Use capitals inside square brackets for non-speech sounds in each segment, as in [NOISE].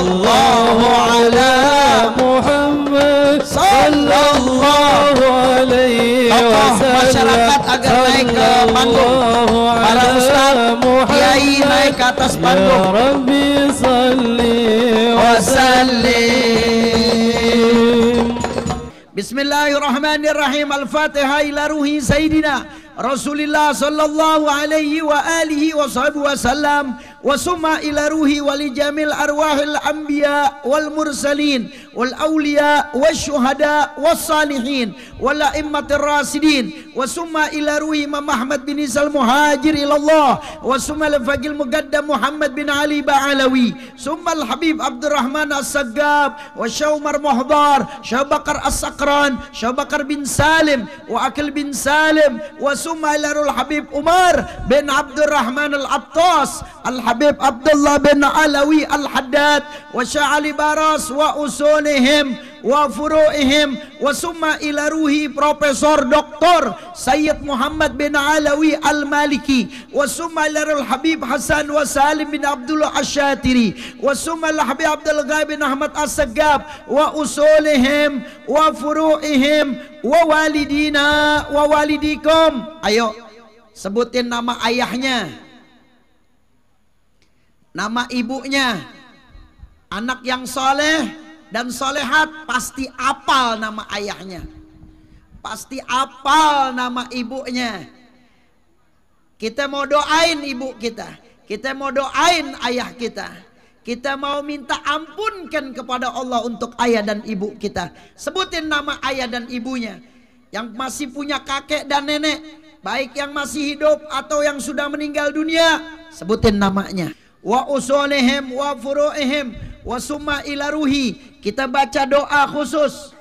الله على محمد صلى الله عليه وسلم. الله على محمد يا ربي صلي وسلم بسم الله الرحمن الرحيم الفاتحة إلى روح سيدنا Rasulullah sallallahu alaihi wa alihi wa sahbihi wa sallam wa summa ila ruhi wa li jamil arwahil anbiya wal mursalin wal awliya wal syuhada was salihin wal a'immatir rasidin wa summa ila ruhi Imam Ahmad bin Isal muhajir ila Allah wa summa al faqil muqaddam Muhammad bin Ali Ba'alawi summa al Habib Abdurrahman As-Saggab wa Syawmar Muhdar Syabakar As-Sakran Syabakar bin Salim wa Akil bin Salim wa summa ila Rul Wa furu'ihim wa summa ila ruhi Profesor Dr. Sayyid Muhammad bin Alawi Al-Maliki. Wa summa ila Habib Hasan wa Salim bin Abdullah Asyatiri. Wa summa ila Habib Abdul Ghaib bin Ahmad As-Saggab. Wa usulihim wa furu'ihim wa walidina wa walidikum. Ayo sebutin nama ayahnya. Nama ibunya. Anak yang soleh dan solehat pasti apal nama ayahnya. Pasti apal nama ibunya. Kita mau doain ibu kita. Kita mau doain ayah kita. Kita mau minta ampunkan kepada Allah untuk ayah dan ibu kita. Sebutin nama ayah dan ibunya. Yang masih punya kakek dan nenek. Baik yang masih hidup atau yang sudah meninggal dunia. Sebutin namanya. Wa usulihim wa furu'ihim wa summa ila ruhi. Kita baca doa khusus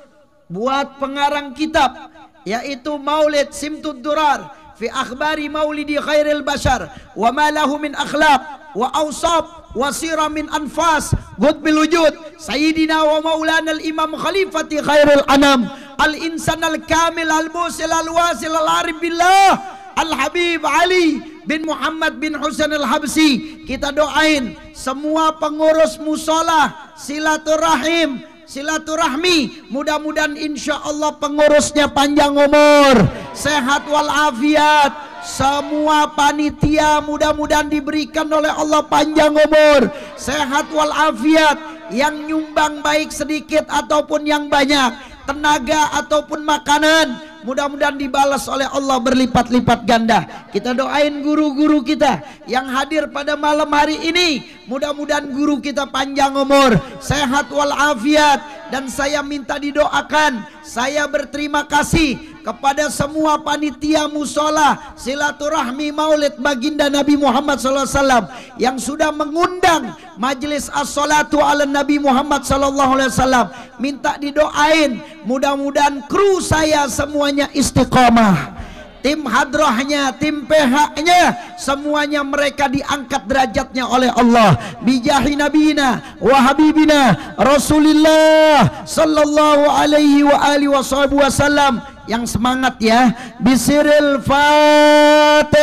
buat pengarang kitab yaitu Maulid Simtud Durar fi akhbari maulidi khairil bashar. Wa ma lahu min akhlaq wa awsab wa sira min anfas. Gud bil wujud. Sayyidina wa maulana al imam khalifati khairul anam. Al insan al kamil al musil al wasil al arif billah. Al habib ali bin Muhammad bin Husain al Habsi kita doain semua pengurus musola silaturahim silaturahmi. Mudah-mudahan insya Allah pengurusnya panjang umur sehat walafiat. Semua panitia mudah-mudahan diberikan oleh Allah panjang umur sehat walafiat. Yang nyumbang baik sedikit ataupun yang banyak tenaga ataupun makanan mudah-mudahan dibalas oleh Allah berlipat-lipat ganda. Kita doain guru-guru kita yang hadir pada malam hari ini. Mudah-mudahan guru kita panjang umur sehat walafiat dan saya minta didoakan saya berterima kasih kepada semua panitia musola silaturahmi maulid baginda Nabi Muhammad SAW yang sudah mengundang majelis as-salatu ala Nabi Muhammad SAW minta didoain. Mudah-mudahan kru saya semuanya istiqomah tim hadrohnya, tim PH-nya, semuanya mereka diangkat derajatnya oleh Allah. Bijahi nabina wahabibina, Rasulillah sallallahu alaihi wa alihi wasallam yang semangat ya. Bisiril Fatihah.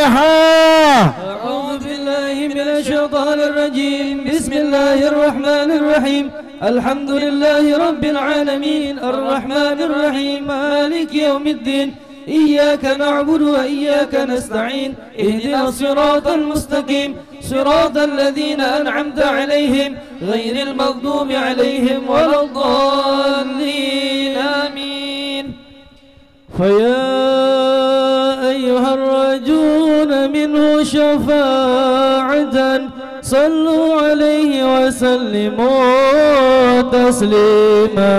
Bismillahirrahmanirrahim. Alhamdulillahirabbil alamin. Arrahmanirrahim. Malik yaumiddin. إياك نعبد وإياك نستعين اهدنا الصراط المستقيم. صراط الذين أنعمت عليهم غير المغضوب عليهم ولا الضالين. آمين. فيا أيها الراجون منه شفاعة صلوا عليه وسلموا تسليما.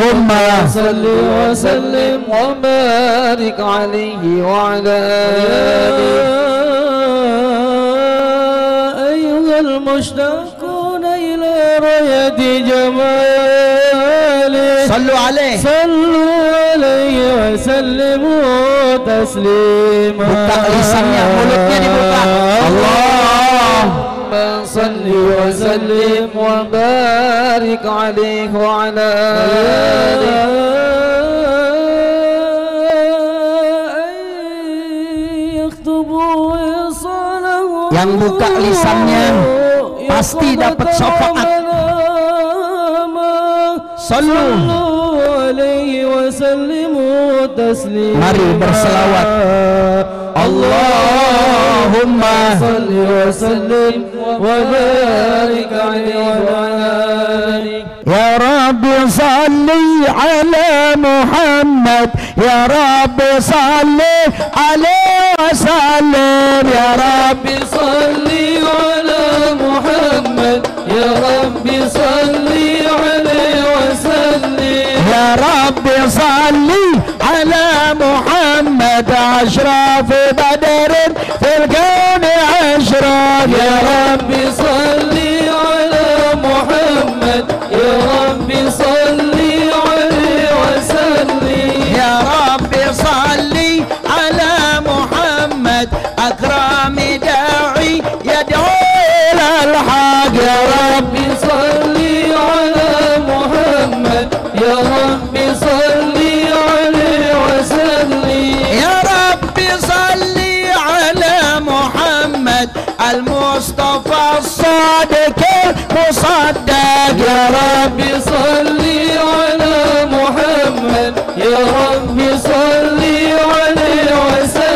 اللهم صل وسلم وبارك عليه وعلى آله. أيها المشتاقون إلى رياد جماله. صلوا عليه. صلوا عليه وسلموا تسليما Buka lisannya, mulutnya dibuka. اللهم صل وسلم وبارك عليه وعلى Yang buka lisannya pasti dapat syafaat. Sallu. alaihi wasallimu taslima Mari berselawat. Allahumma صل وسلم وبارك عليه وعلى آله يا رب صل على محمد يا رب صل عليه وسلم يا رب رب صل على محمد يا رب محمد عشرة في بدر في الكون عشرة. يا ربي صلي الصادق المصدق يا رب رب صل على محمد يا رب صل عليه وسلم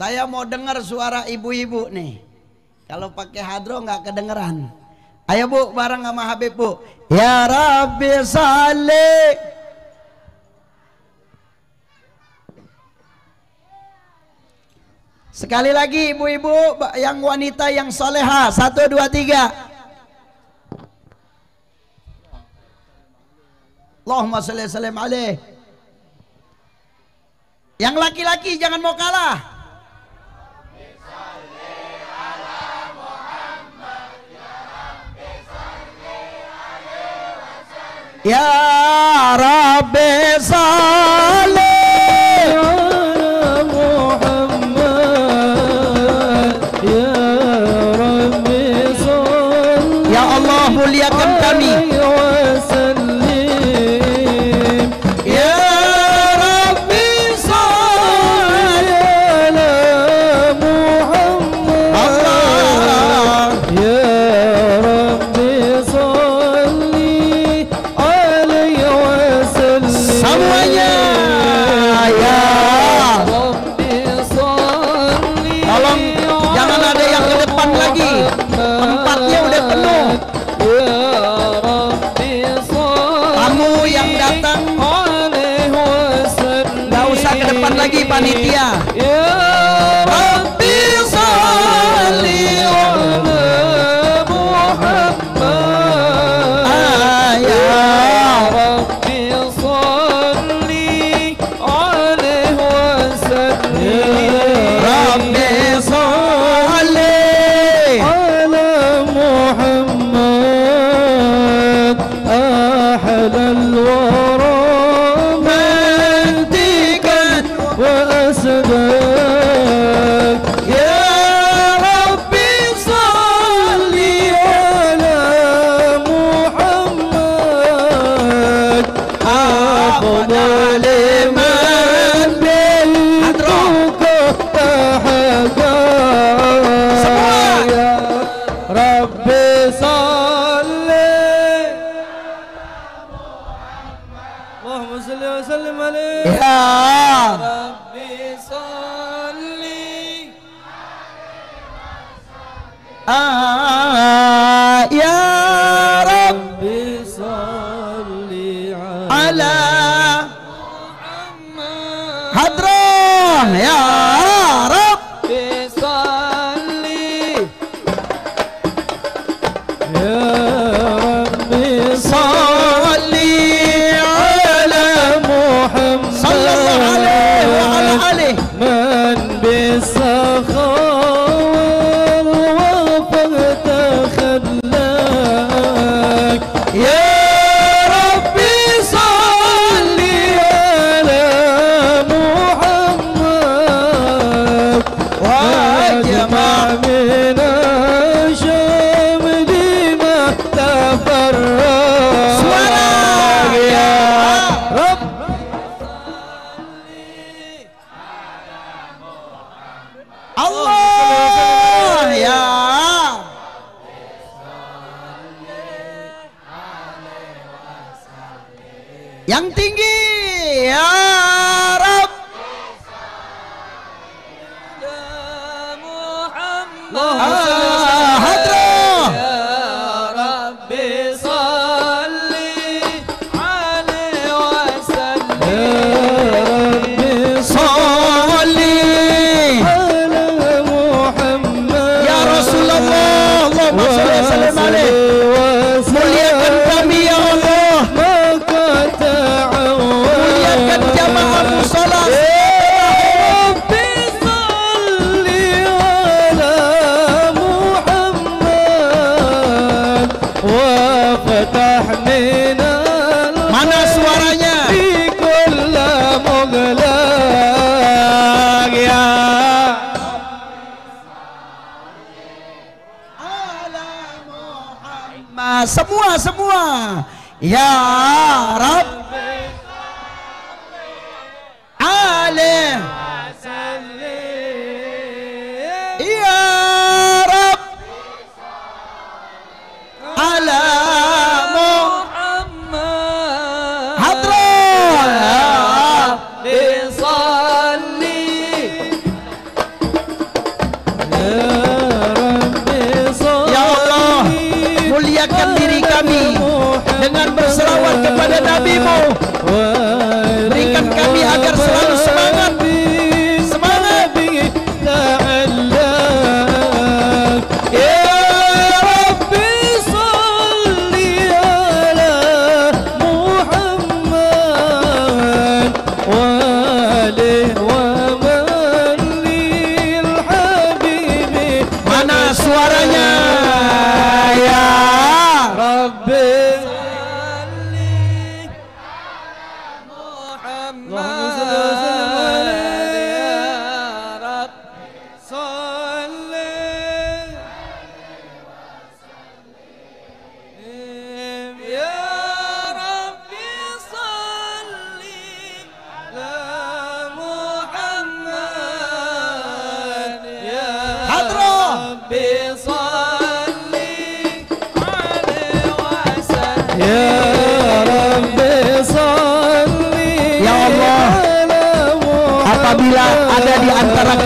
Saya mau dengar suara ibu-ibu nih. Kalau pakai hadro nggak kedengeran. Ayo bu, bareng sama Habib bu. Ya Rabbi salli. Sekali lagi ibu-ibu yang wanita yang soleha. Satu, dua, tiga. Allahumma salli wa sallim alaih. Yang laki-laki jangan mau kalah. Ya Rabbi salli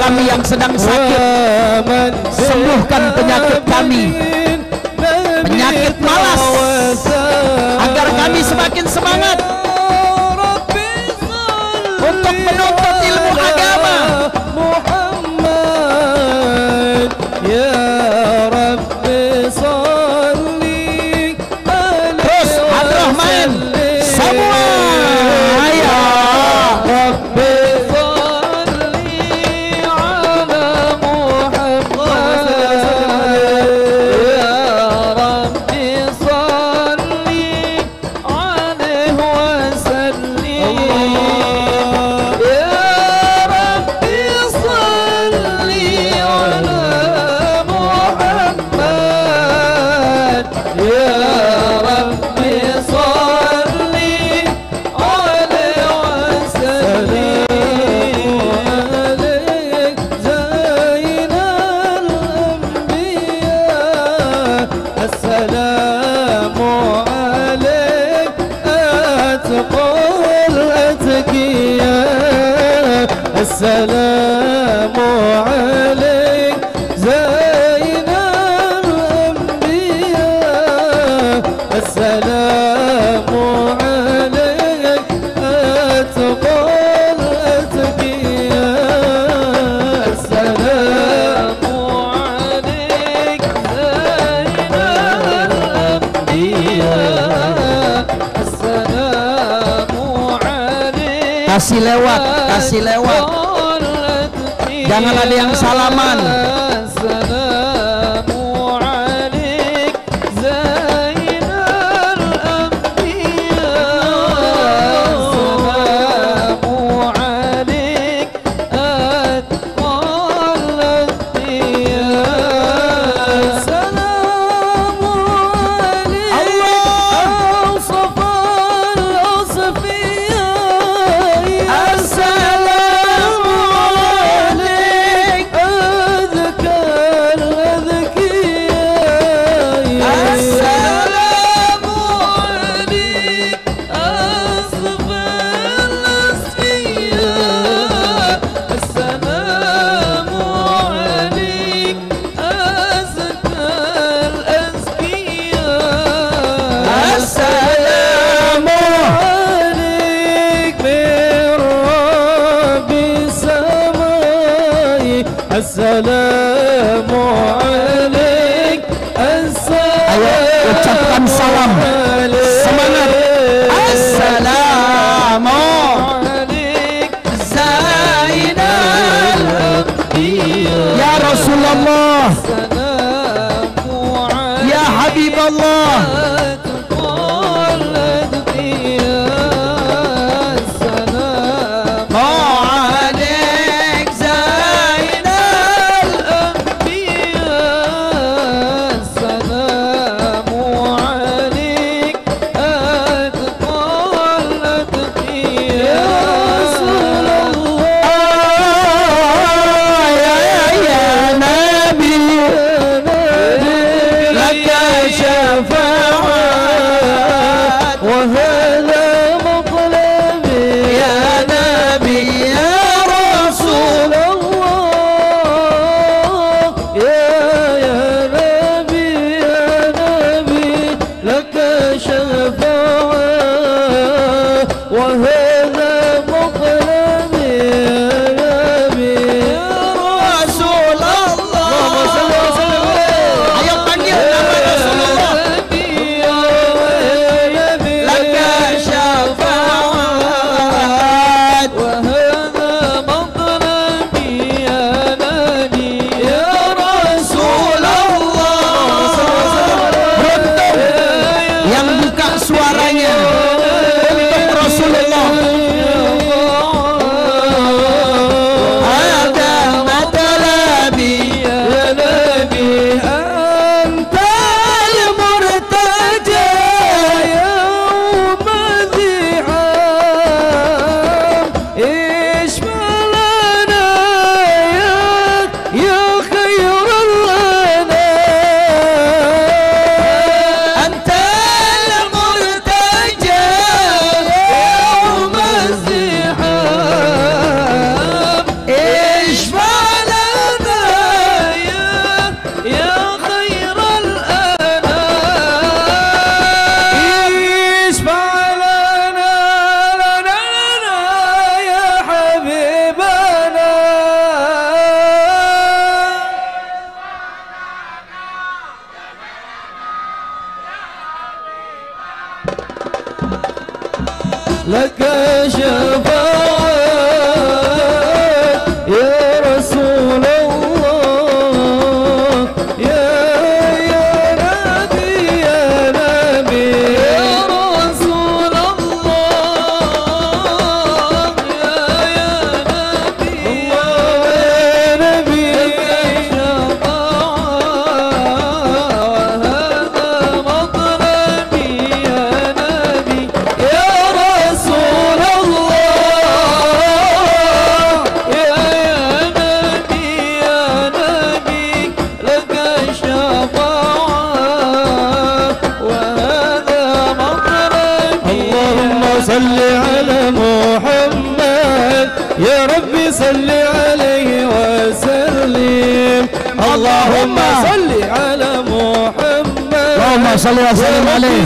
kami yang sedang sakit. Sembuhkan penyakit kami. penyakit malas. agar kami semakin semangat. kasih lewat kasih lewat. Jangan ada yang salaman.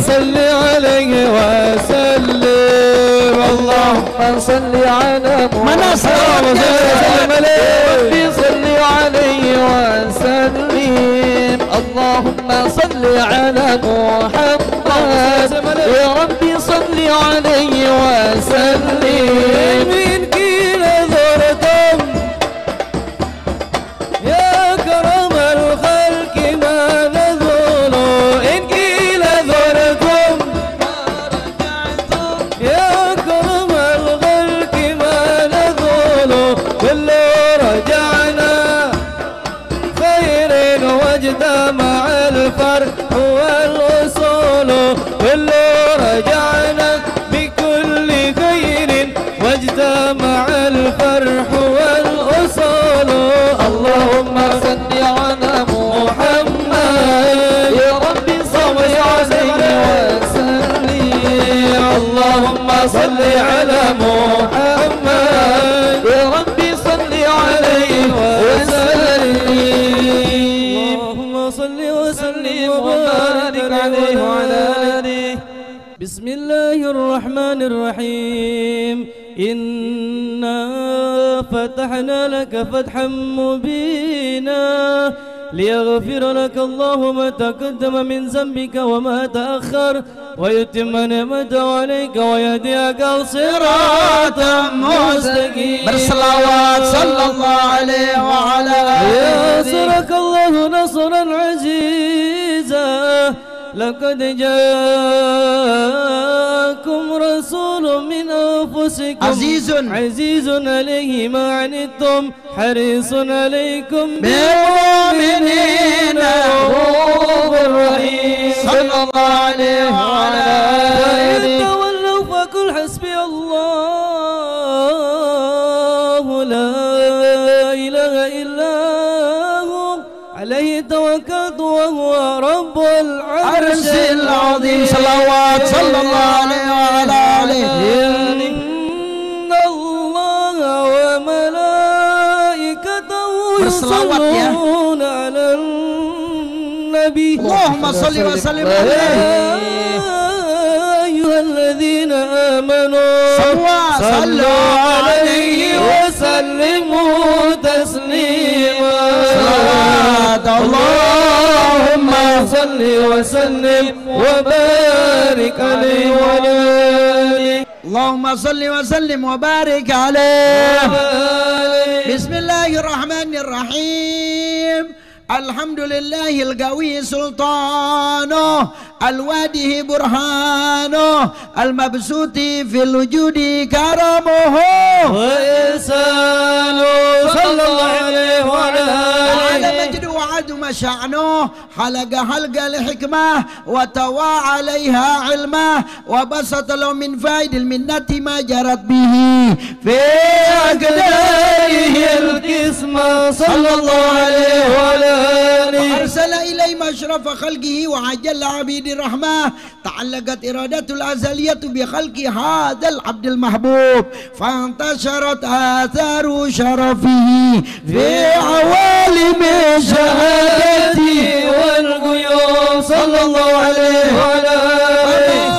صل عليه وسلم. اللهم صل على من محمد وسلم عليه ربي صل عليه وسلم. اللهم صل على محمد. يا ربي صل عليه وسلم. فتحنا لك فتحا مبينا ليغفر لك الله ما تقدم من ذنبك وما تأخر ويتم نعمته عليك ويهديك صراطا مستقيما. Berselawat sallallahu alaihi wa ala alihi ينصرك الله نصرا عزيزا. لقد جاءكم رسول من أنفسكم عزيز. عزيز عليه ما عنتم حريص عليكم بالمؤمنين. رؤوف رحيم صلى الله عليه وعلى آله. العرش عرش العظيم. صلوات صلى الله عليه وعلى آله. إن الله وملائكته. يصلون على النبي. اللهم صل وسلم يا عليه. أيها الذين آمنوا صلوا- صلوا عليه وسلموا تسليما. صلاة اللهم صل وسلم وبارك عليه وعلى آله. اللهم صل وسلم وبارك عليه. بسم الله الرحمن الرحيم. الحمد لله القوي سلطانه الواده برهانه المبسوط في الوجود كرمه. وإنسان صلى الله عليه وعلى آله. وعظم شأنه حلق الحكمة وتوى عليها علمه وبسط له من فائد المنة ما جرت به. في أقداره القسمة صلى الله عليه وعلى آله. أرسل إليه مشرف خلقه وعجل عبيد الرحمة. تعلقت إرادة الأزلية بخلق هذا العبد المحبوب. فانتشرت آثار شرفه في عوالم شهادته والقيوم صلى الله عليه وعلى آله.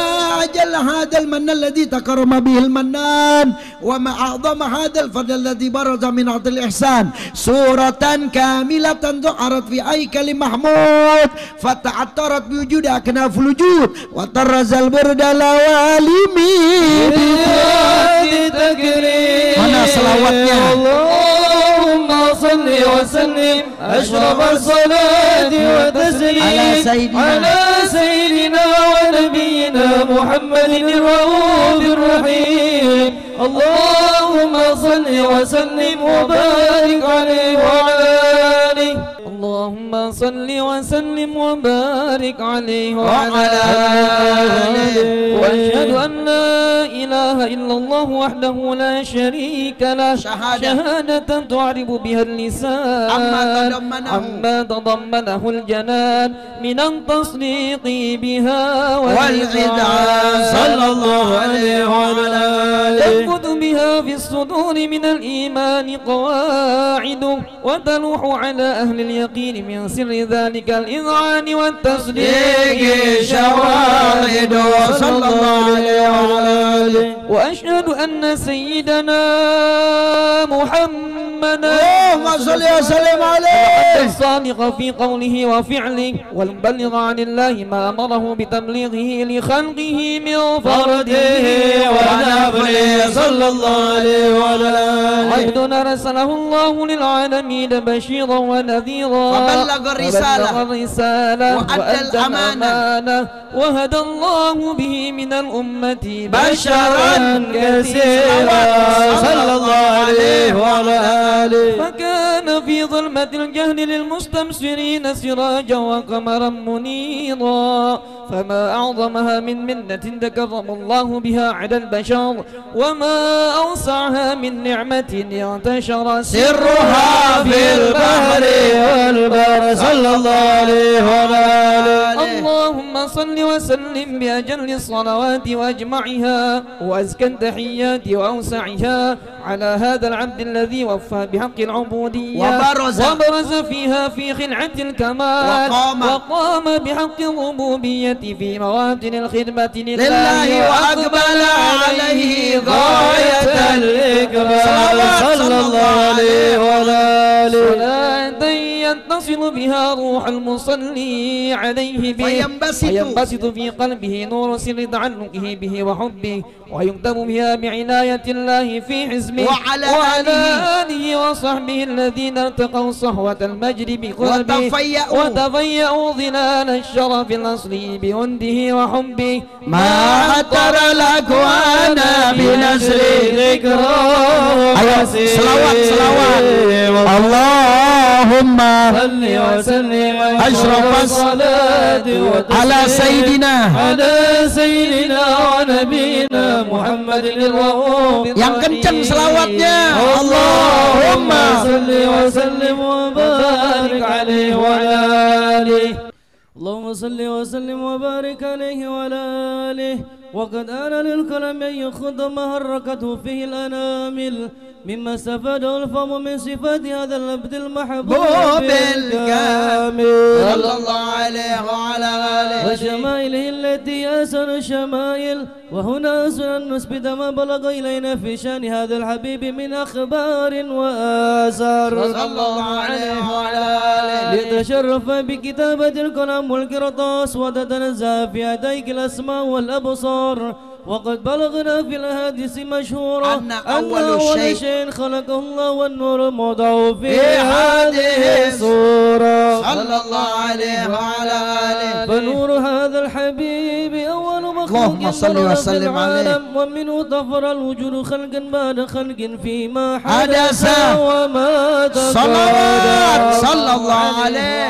هذا المن الذي تكرم به المنان وما أعظم هذا الفضل الذي برز من عرض الإحسان. سورة كاملة ظهرت في هيكل محمود فتعطرت بوجود أكناف الوجود وطرز البرد لوالمي Mana selawatnya? اللهم صل وسلم أشرف الصلاة على سيدنا- على سيدنا ونبينا محمد الرؤوف الرحيم. اللهم صل وسلم وبارك عليه وعلى اللهم صل وسلم وبارك عليه وعلى آله وأشهد أن لا إله إلا الله وحده لا شريك له. شهادة. تعرب بها اللسان. عما تضمنه. عما تضمنه الجنان من التصديق بها والإذعان صلى الله عليه وعلى آله. تنفذ بها في الصدور من الإيمان قواعد وتلوح على أهل اليقين من سر ذلك الإذعان والتصديق شواهد صلى الله عليه وعلى آله. وأشهد أن سيدنا محمدا اللهم صل وسلم عليه. الصادق في قوله وفعله والمبلغ عن الله ما أمره بتبليغه لخلقه من فرده ونفله صلى الله عليه وعلى آله. عبد أرسله الله للعالمين بشيرا ونذيرا. وبلغ الرسالة. وبلغ الرسالة. وأدى. الأمانة. وهدى الله به من الأمة بشرا كثيرا. صلى الله عليه وعلى آله. فكان في ظلمة الجهل للمستمسرين سراجا وقمرا منيرا. فما أعظمها من منة تكرم الله بها على البشر وما أوسعها من نعمة انتشر سرها في البحر والبر. صلى الله عليه وعلى آله. اللهم صل وسلم بأجل الصلوات وأجمعها وأزكى التحيات وأوسعها على هذا العبد الذي وفى بحق العبودية. وبرز- وبرز فيها في خلعة الكمال. وقام- وقام بحق الربوبية في مواطن الخدمة لله, لله وأقبل عليه غاية الإكرام صلى الله يتصل بها روح المصلي عليه به فينبسط. فينبسط في قلبه نور سر تعلقه به وحبه ويكتب بها بعناية الله في حزبه وعلى وعلى آله. وصحبه الذين ارتقوا صهوة المجد بقربه وتفيأوا. وتفيأوا ظلال الشرف الأصلي بهنده وحبه ما عطر الأكوان بنسر ذكره أيوة صلوات صلوات اللهم صل وسلم أشرف الصلاة على سيدنا. على سيدنا ونبينا محمد الرؤوف Yang kencang selawatnya. اللهم Allahumma. صل وسلم وبارك عليه وعلى آله. اللهم صل وسلم وبارك عليه وعلى آله. وقد آن للكلام أن يخدم حركته فيه الأنامل. مما استفاده الفم من صفات هذا العبد المحبوب بوب الكامل. صلى الله عليه وعلى آله. وشمائله التي أسر الشمائل. وهنا أسر أن نثبت ما بلغ إلينا في شأن هذا الحبيب من أخبار وآثار. صلى الله عليه وعلى آله. ليتشرف بكتابة الكلام والقرطاس وتتنزه في يديك الأسماء والأبصار. وقد بلغنا في الأحاديث مشهورة أن أول شيء شيء خلقه الله والنور موضع في هذه الصورة صلى الله عليه وعلى آله فنور هذا الحبيب أول مخلوق اللهم صل وسلم عليه. ومنه طفر الوجود خلقا بعد خلق فيما حدث. وما صلوات تكادر صلى الله عليه.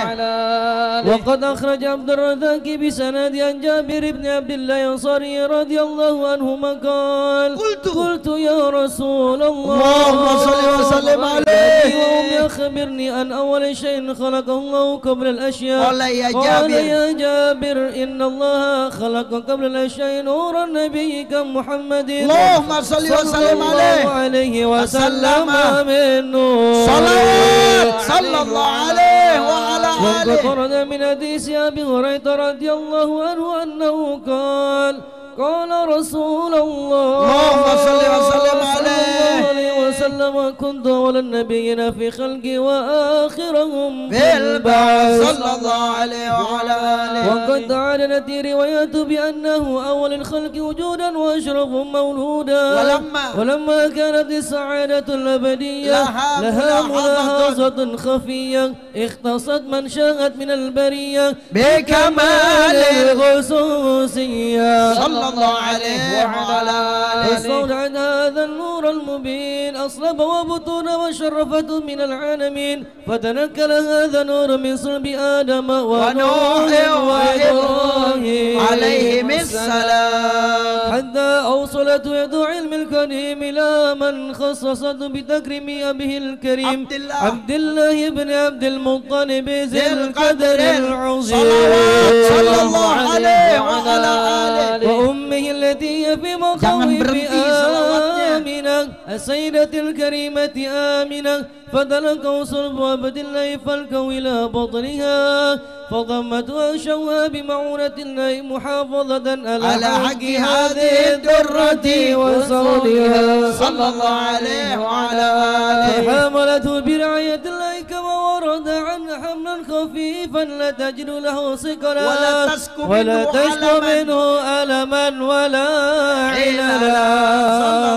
وقد أخرج عبد الرزاق بسند عن جابر بن عبد الله الأنصاري رضي الله عنهما قال قلت قلت يا رسول الله اللهم صل وسلم عليه. وهم يخبرني عن أول شيء خلق الله قبل الأشياء قال يا قال جابر. يا جابر إن الله خلق قبل الأشياء نور النبي كمحمد اللهم صل وسلم صلى عليه. الله عليه وسلم. من نور صلوات صلى الله عليه وعلى وقد آله ورد من حديث أبي هريرة رضي الله عنه أنه قال قال رسول الله اللهم صل وسلم صلى عليه. الله عليه وسلم كنت أول النبيين في خلقي وآخرهم. في البعث صلى الله عليه وعلى آله. وقد تعالت روايات بأنه أول الخلق وجودا وأشرفهم مولودا. ولما ولما كانت السعادة الأبدية لها لها ملاحظة خفية اختصت من شاءت من البرية بكمال الخصوصية. صلى الله عليه وعلى آله. فاستودعت هذا النور المبين. أصلب وبطون وشرفت من العالمين. فتنكل هذا النور من صلب آدم ونوح وإبراهيم. عليهم السلام. حتى أوصلت يد علم الكريم إلى من خصصت بتكريم أبيه الكريم. عبد الله. عبد الله بن عبد المطلب ذي القدر العظيم. صلى الله عليه وعلى آله. أمه التي في مقوم آمنة. السيدة الكريمة آمنة. فدلك صلب عبد الله فالكو إلى بطنها فضمتها شوها بمعونة الله محافظة على حق هذه الدرة وصولها. صلى الله عليه وعلى آله. فحملته برعاية الله كما ورد عنه حملا خفيفا لا تجد له سكرا ولا تسكو ولا ألما. منه ألما ولا صلى عللا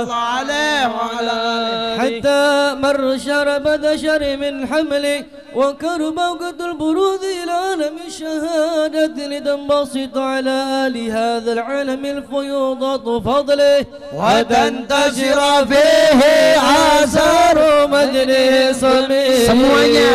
الله عليه وعلى آله. حتى مر شرب دشر من حمله وكرب وقت البروز إلى عالم الشهادة لتنبسط على آل هذا العالم الفيوضة فضله وتنتشر فيه آثار مجلس Semuanya.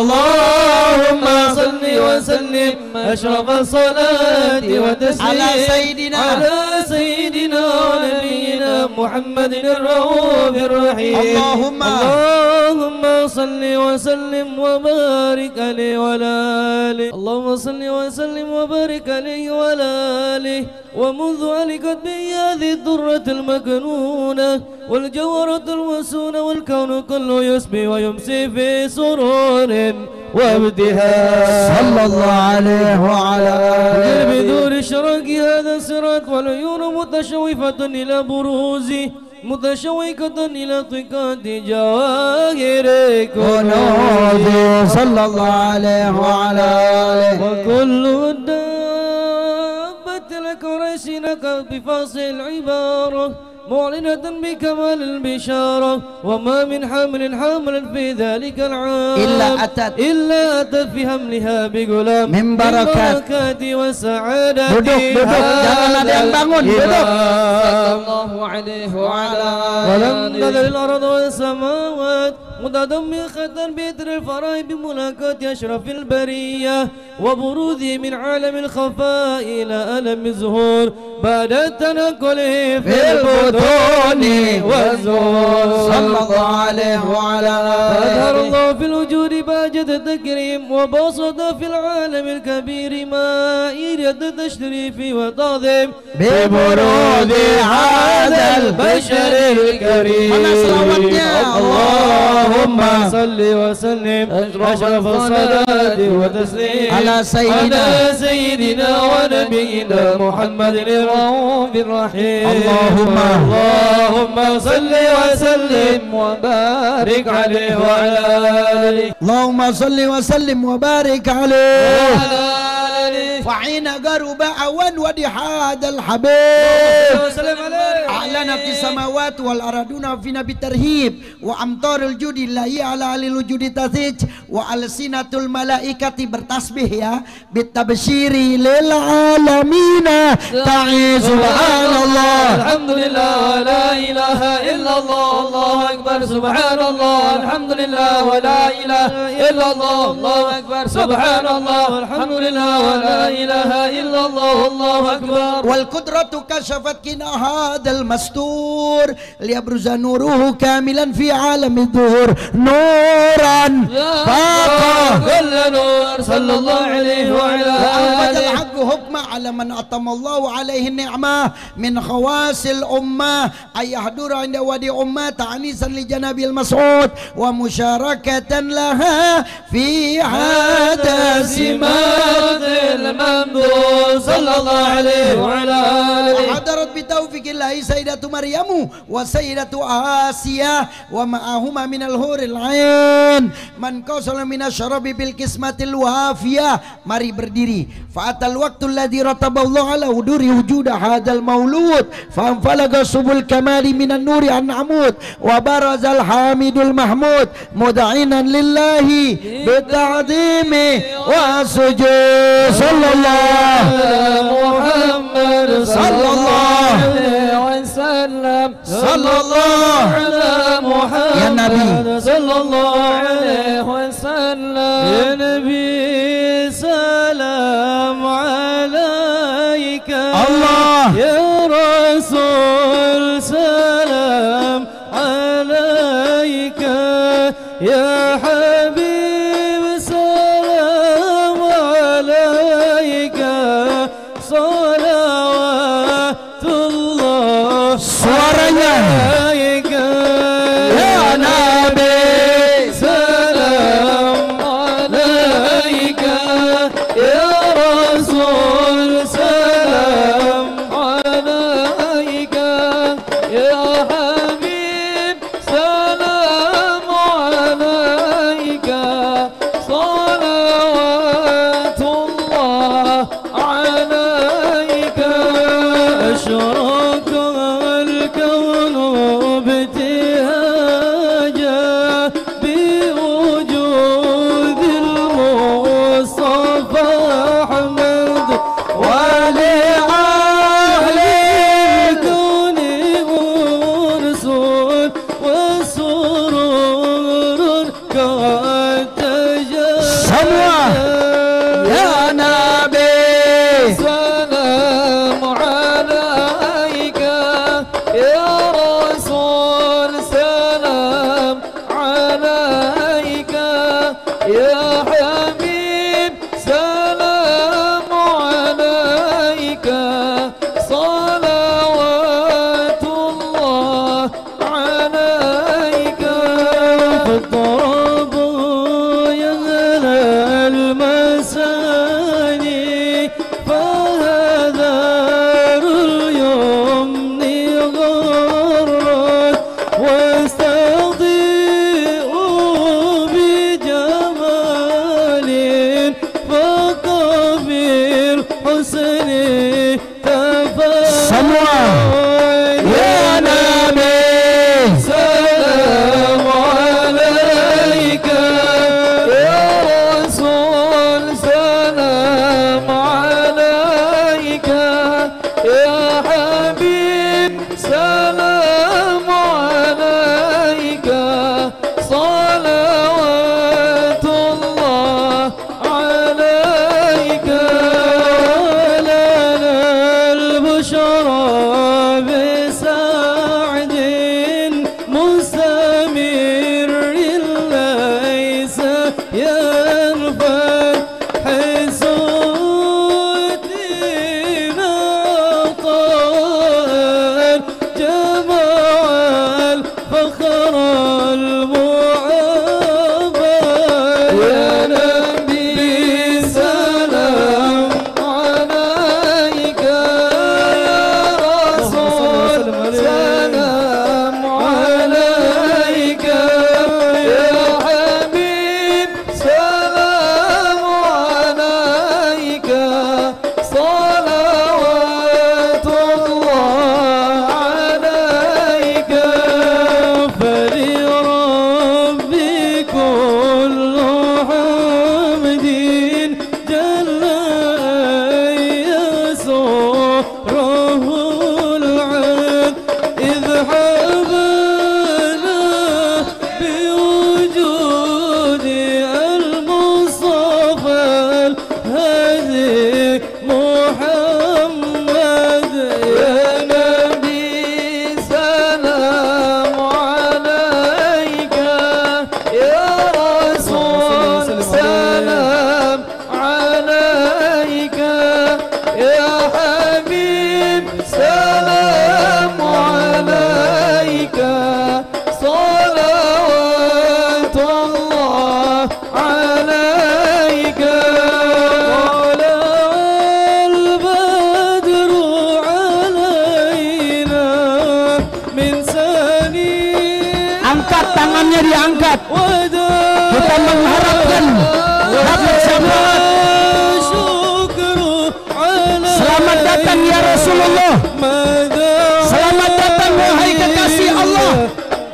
اللهم صل وسلم أشرف الصلاة وتسليم على سيدنا. على سيدنا ونبينا محمد الرؤوف الرحيم اللهم. اللهم صل وسلم وبارك عليه وعلى آله اللهم صل وسلم وبارك عليه وعلى آله ومنذ علقت به هذه الدرة المكنونة والجوهرة المسونة والكون كله يسبي ويمسي في سرور وابتهاج صلى الله عليه وعلى آله. بدور الشرق هذا الصراط والعيون متشوفة إلى بروزه متشوقة إلى طقات جواهر كنوزي صلى الله عليه وعلى آله. وكل دابة لك ريسنك بفاصل العبارة معلنة بكمال البشارة وما من حمل حامل في ذلك العام إلا أتت. إلا أتت في حملها بغلام من بركات. والسعادة Duduk, duduk. Jangan ada yang bangun. Duduk. الله عليه وعلى ولم تذل الأرض والسماوات متدمخة بإثر الفراء بملاقاة أشرف البرية وبروزه من عالم الخفاء إلى ألم الزهور بعد التنقل في البطون والزهور. صلى الله عليه وعلى آله. الله في الوجود باجة التكريم وبسط في العالم الكبير مائدة التشريف وتعظيم ببرود هذا البشر الكريم. selawatnya? اللهم صل وسلم أشرف الصلاة وتسليم على سيدنا. على سيدنا ونبينا محمد الرؤوف الرحيم اللهم. اللهم صل وسلم وبارك عليه وعلى آله اللهم صل وسلم وبارك عليه وعلى فعين قرب أوان ودي هذا الحبيب. أعلن في السماوات والأرضون في نبي ترهيب وأمطار الجود لا على للوجود تزيج وألسنة الملائكة بالتسبيح يا بالتبشير للعالمين. تعي سبحان الله. الحمد لله لا إله إلا الله. الله أكبر. سبحان الله. الحمد لله ولا إله إلا الله. الله أكبر. سبحان الله. الحمد لله ولا إله إله إلا الله الله أكبر. والقدرة كشفت كنا هذا المستور ليبرز نوره كاملا في عالم الظهور نورا. فاقه كل نور. صلى الله عليه وعلى آله. الحق حكمه على من أتم الله عليه النعمة من خواص الأمة. أن يحضر عند وادي أمة تعنيسا لجناب المسعود ومشاركة لها في هذا سمات الممدود صلى الله عليه وعلى آله وحضر basyarat bitaufiqillahi sayyidatu Maryamu wa sayyidatu Asiyah wa ma'ahuma minal huril ain man qasala minasyarabi bil kismatil wafiyah mari berdiri فأتى الوقت الذي رتب الله على ودور وجود هذا المولود فانفلق سبل الكمال من النور عن عمود وبرز الحامد المحمود مدعنا لله بالتعظيم والسجود. صلى الله على محمد صلى الله عليه وسلم. صلى الله على محمد يا نبي. صلى الله عليه وسلم. يا نبي. 哎呀呀。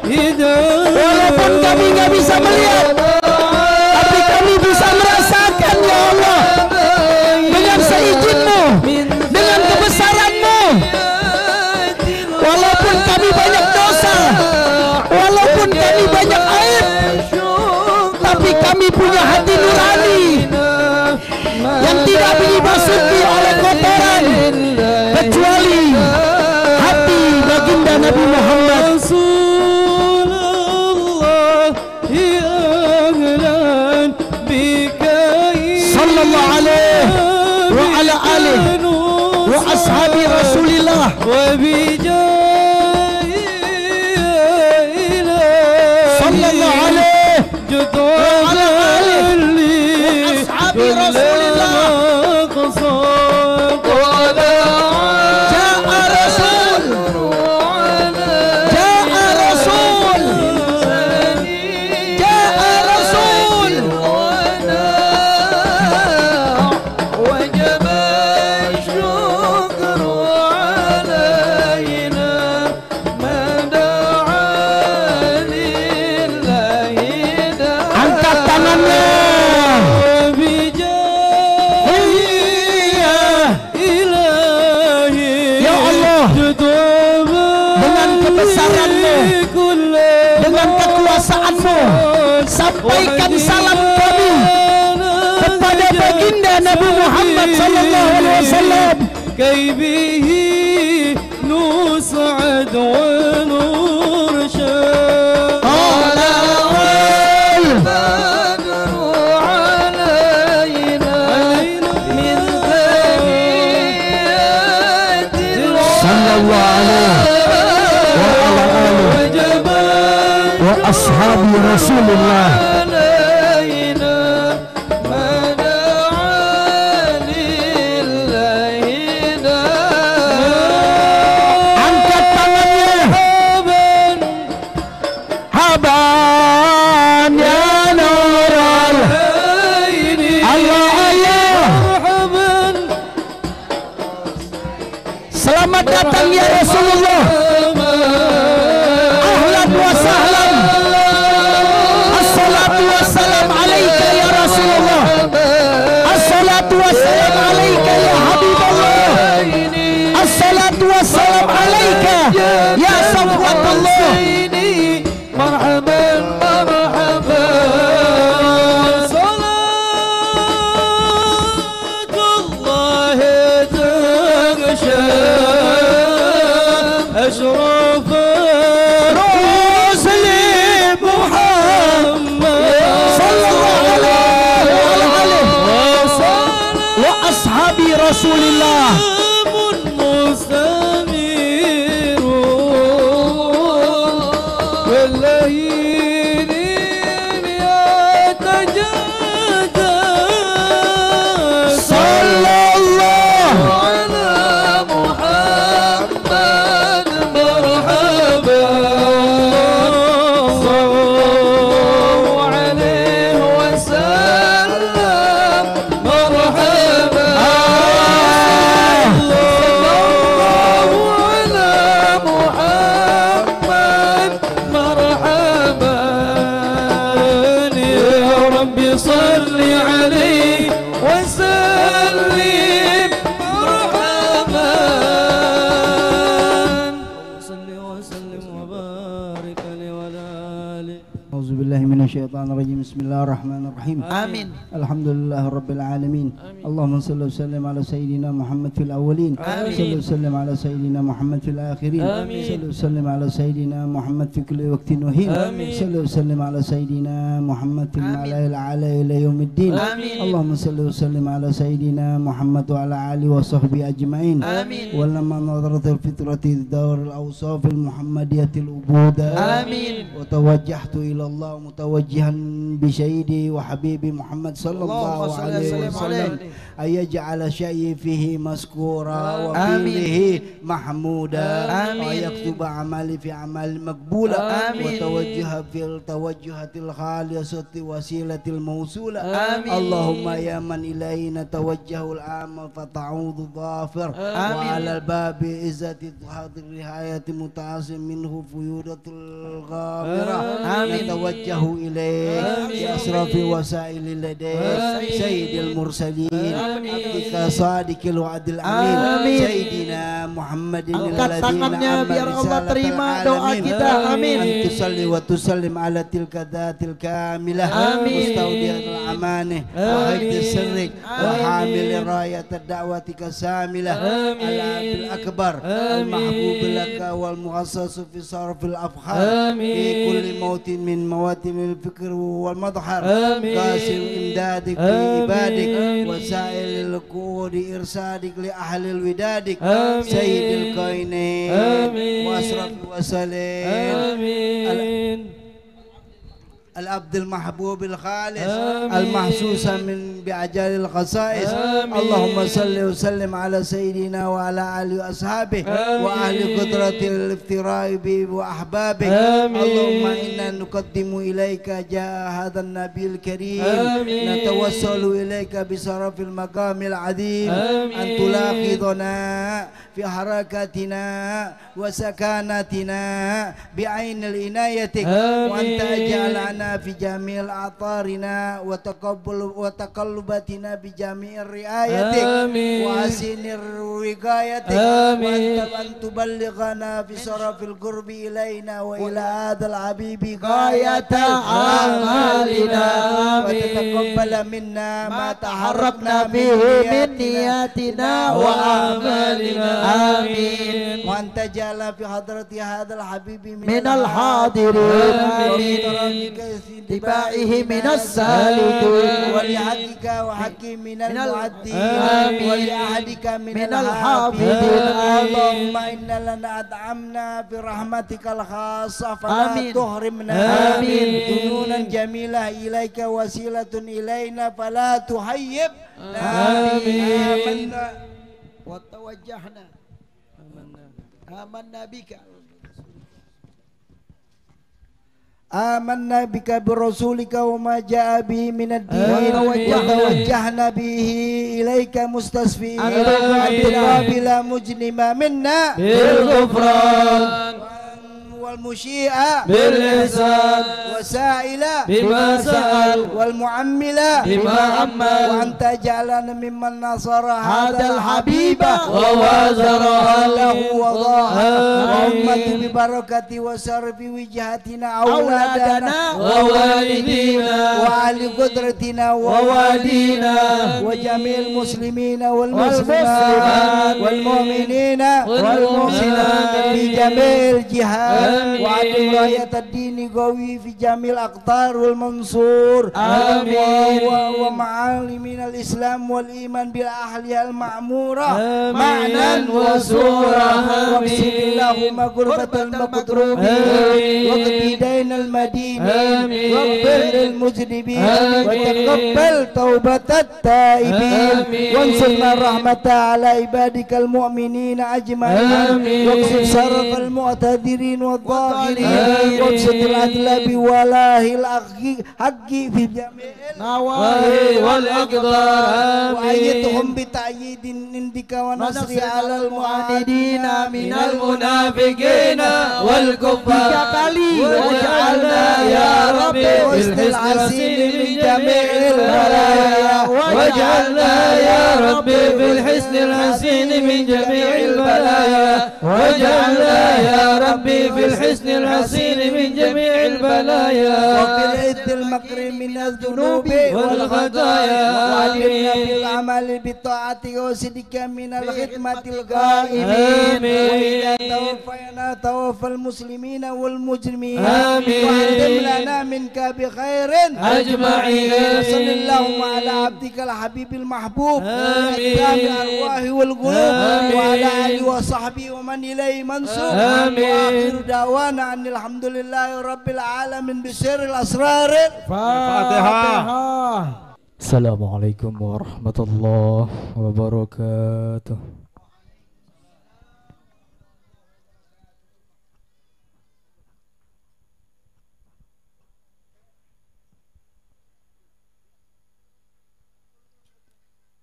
Walaupun kami nggak bisa melihat Tapi kami bisa merasakan ya Allah. Dengan seizinku Dengan kebesaranmu. Walaupun kami banyak dosa Walaupun kami banyak aib Tapi kami punya hati nurani Yang tidak dimasuki oleh kotoran Kecuali hati baginda Nabi Muhammad Rasulullah الرحمن الرحيم. آمين. الحمد لله رب العالمين اللهم صل وسلم على سيدنا محمد في الأولين آمين. صل وسلم على سيدنا محمد في الآخرين آمين. صل وسلم على سيدنا محمد في كل وقت وحين آمين. صل وسلم على سيدنا محمد في المعلى إلى يوم الدين آمين. اللهم صل وسلم على سيدنا محمد وعلى آله وصحبه أجمعين آمين. ولما نظرت الفطرة دور الأوصاف المحمدية الأبودة آمين. وتوجهت إلى الله الله متوجها بسيدي وحبيبي محمد صلى الله اللهم عليه وسلم. أن يجعل شيء فيه مذكورا. وفيه محمودا. ويكتب عملي في أعمال مقبولة آمين. وتوجه في التوجهة الخالصة وسيلة الموصولة. اللهم يا من إليه نتوجه العام فتعوض ظافر. وعلى الباب عزة حاضر نهاية متعاصم منه فيودة الغامرة آمين. نتوجه إليه بأشرف وسائل لديك سيد المرسلين عبدك صادق الوعد الأمين آمين. سيدنا محمد الذي tangannya نعم biar Allah رسالة terima doa العالمين. kita. Amin. أن تصلي وتسلم على تلك الذات الكاملة آمين. مستودع الأمانة وحفظ سرك وحامل راية دعوتك الساملة العبد الأكبر المحبوب لك والمخصص في صرف الأفخار في كل موت من مواتم الفكر والمظهر قاسم إمدادك في ibadik Wasailil kuhudi irsadik li ahlil widadik Sayyidil kainin Wasrafi wasalin Amin. العبد المحبوب الخالص آمين. المحسوس من بعجال الخصائص آمين. اللهم صل وسلم على سيدنا وعلى آله وأصحابه. وأهل قدرة الافتراء به وأحبابه آمين. اللهم إنا نقدم إليك جاء هذا النبي الكريم آمين. نتوسل إليك بشرف المقام العظيم آمين. أن تلاحظنا في حركاتنا وسكاناتنا بعين العنايتك. وأن في جميع أعطارنا وتقبل وتقلباتنا بجميع رعايتك آمين. وحسن رقايتك آمين. وأنت أن تبلغنا في شرف القرب إلينا وإلى هذا الحبيب غاية أعمالنا. وتتقبل منا ما تحركنا به من نياتنا وأعمالنا. آمين. وأن تجعل في حضرة هذا الحبيب من الحاضرين. آمين. اتباعه من السالكين ولحقك وحق من المعدين آمين. ولأحدك من, من الحافظين الحافظين. اللهم إنا لنا أدعمنا برحمتك الخاصة فلا آمين. تحرمنا آمين. ذنونا جميلة إليك وسيلة إلينا فلا تحيب آمين. آمنا وتوجهنا آمنا بك آمنا بك برسولك وما جاء به من الدين آمين. وتوجهنا به إليك مستسفين آمين. أن تقابل مجرم منا بالغفران والمشيئة بالإحسان وسائل بما سأل والمعمل بما عمل وأن تجعلنا ممن نصر هذا الحبيب ووازره له آمين. وأمة ببركة وسرف وجهتنا أولادنا ووالدينا وعلى قدرتنا ووالدينا وجميع المسلمين والمسلمات والمؤمنين والمحسنات في جميع الجهات Amin. Wa tadi rakyat gawi fi jamil aktarul mansur. Amin. Wa wa ma'alimin al-islam wal iman bil ahli al ma'mura Ma'nan wa surah. Bismillahumma gurbatal. Wa al-madini. Amin. Wa qbir taubatat Wa taqabbal taibin. Wa ansurna rahmata ala ibadikal mu'minin ajma'in. Wa al-mu'tadirin wa والطاغرين قدس الأدلب ولاه الحق في جميع النواهي والأقدار وأيدهم بتأييد عندك ونصر على المعاندين. من المنافقين والكفار. واجعلنا يا ربي بالحسن العسير من جميع البلايا. واجعلنا يا ربي بالحسن العسير من جميع البلايا واجعلنا يا ربي بالحسن الحسين من جميع البلايا وبالعد المكر من الذنوب والخطايا. وعلمنا. بالعمل بالطاعة وصدق من الخدمة الغائبين آمين. وإذا توفينا توفى المسلمين والمجرمين آمين. لنا منك بخير أجمعين. صل اللهم على عبدك الحبيب المحبوب آمين. الأرواح والقلوب آمين. وعلى آله وصحبه ومن إليه منسوب آمين. وآخر دعوانا أن الحمد لله رب العالمين بسر الأسرار Fatihah. Assalamualaikum warahmatullahi wabarakatuh.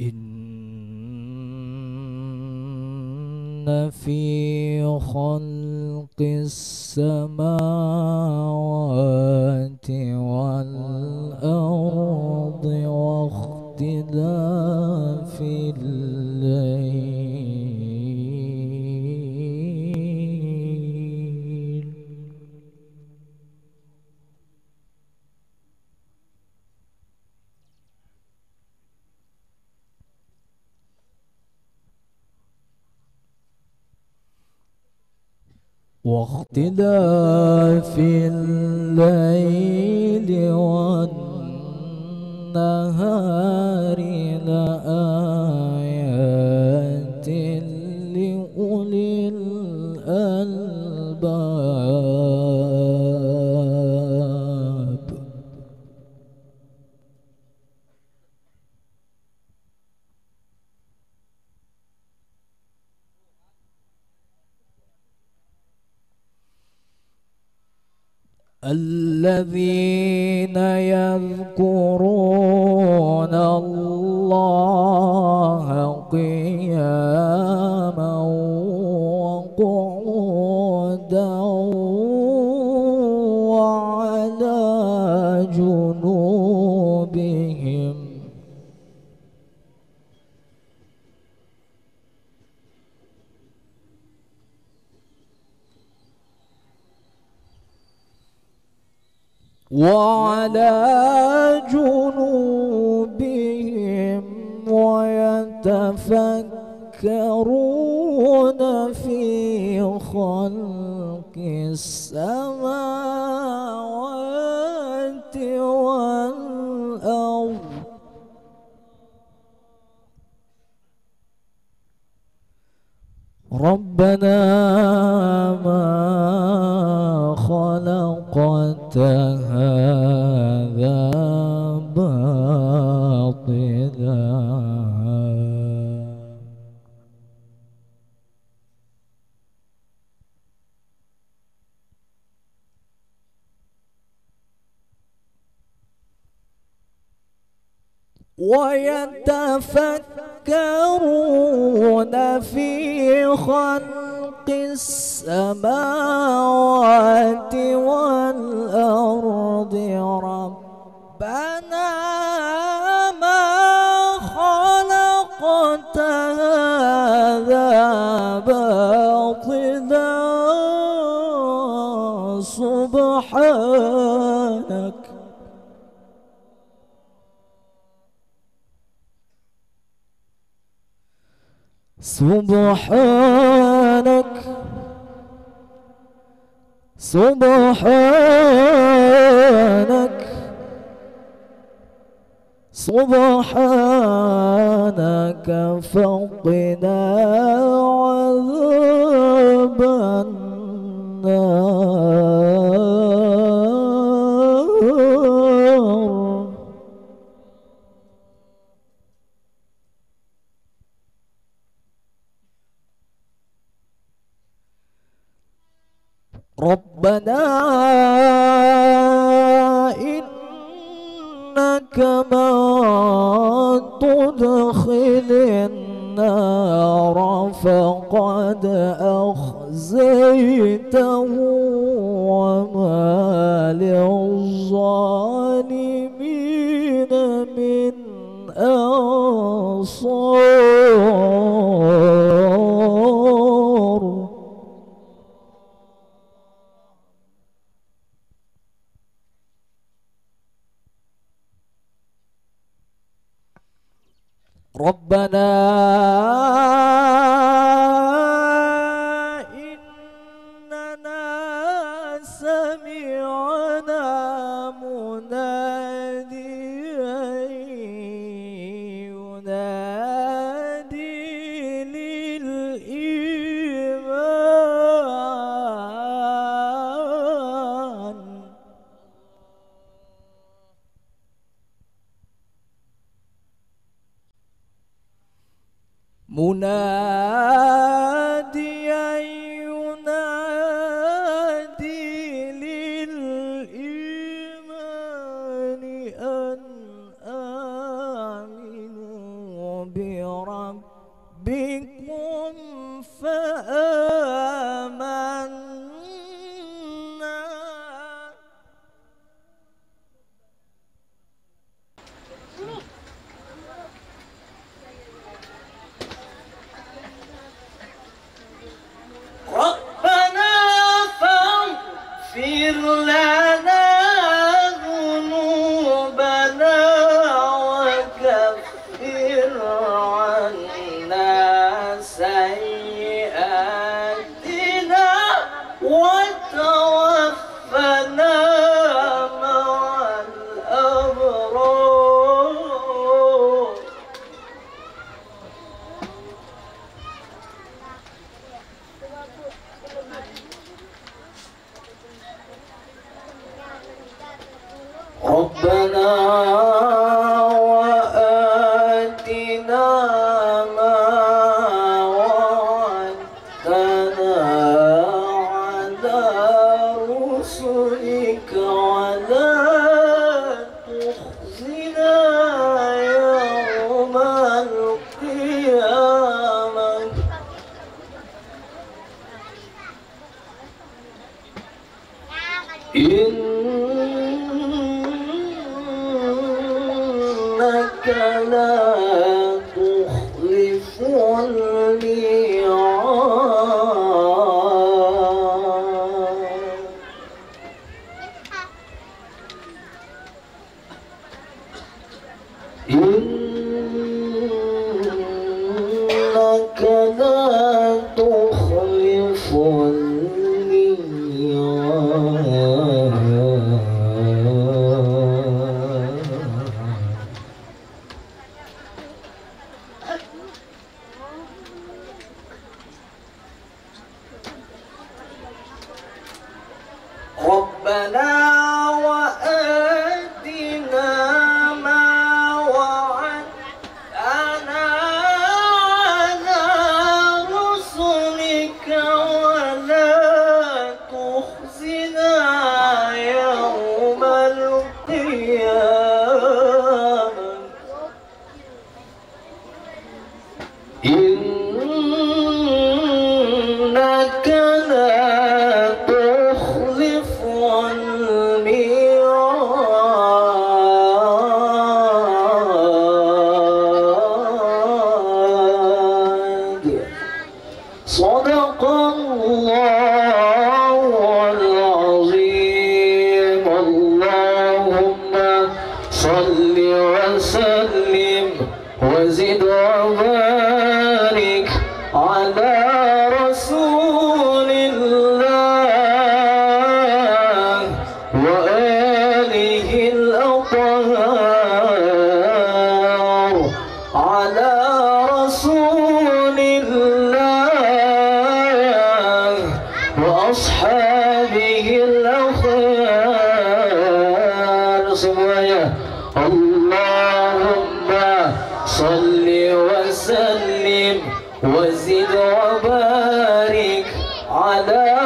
إن في خلق السماوات والأرض واختلاف الليل واختلاف الليل والنهار لآيات الذين يذكرون الله قياما وعلى جنوبهم ويتفكرون في خلق السماوات ربنا ما خلقت هذا باطلا. ويتفكرون في خلق السماوات والأرض. ربنا سبحانك. سبحانك. سبحانك فقنا عذاب ربنا إنك من تدخل النار فقد أخزيته وما لغيره Nana صل وسلم وزد وبارك على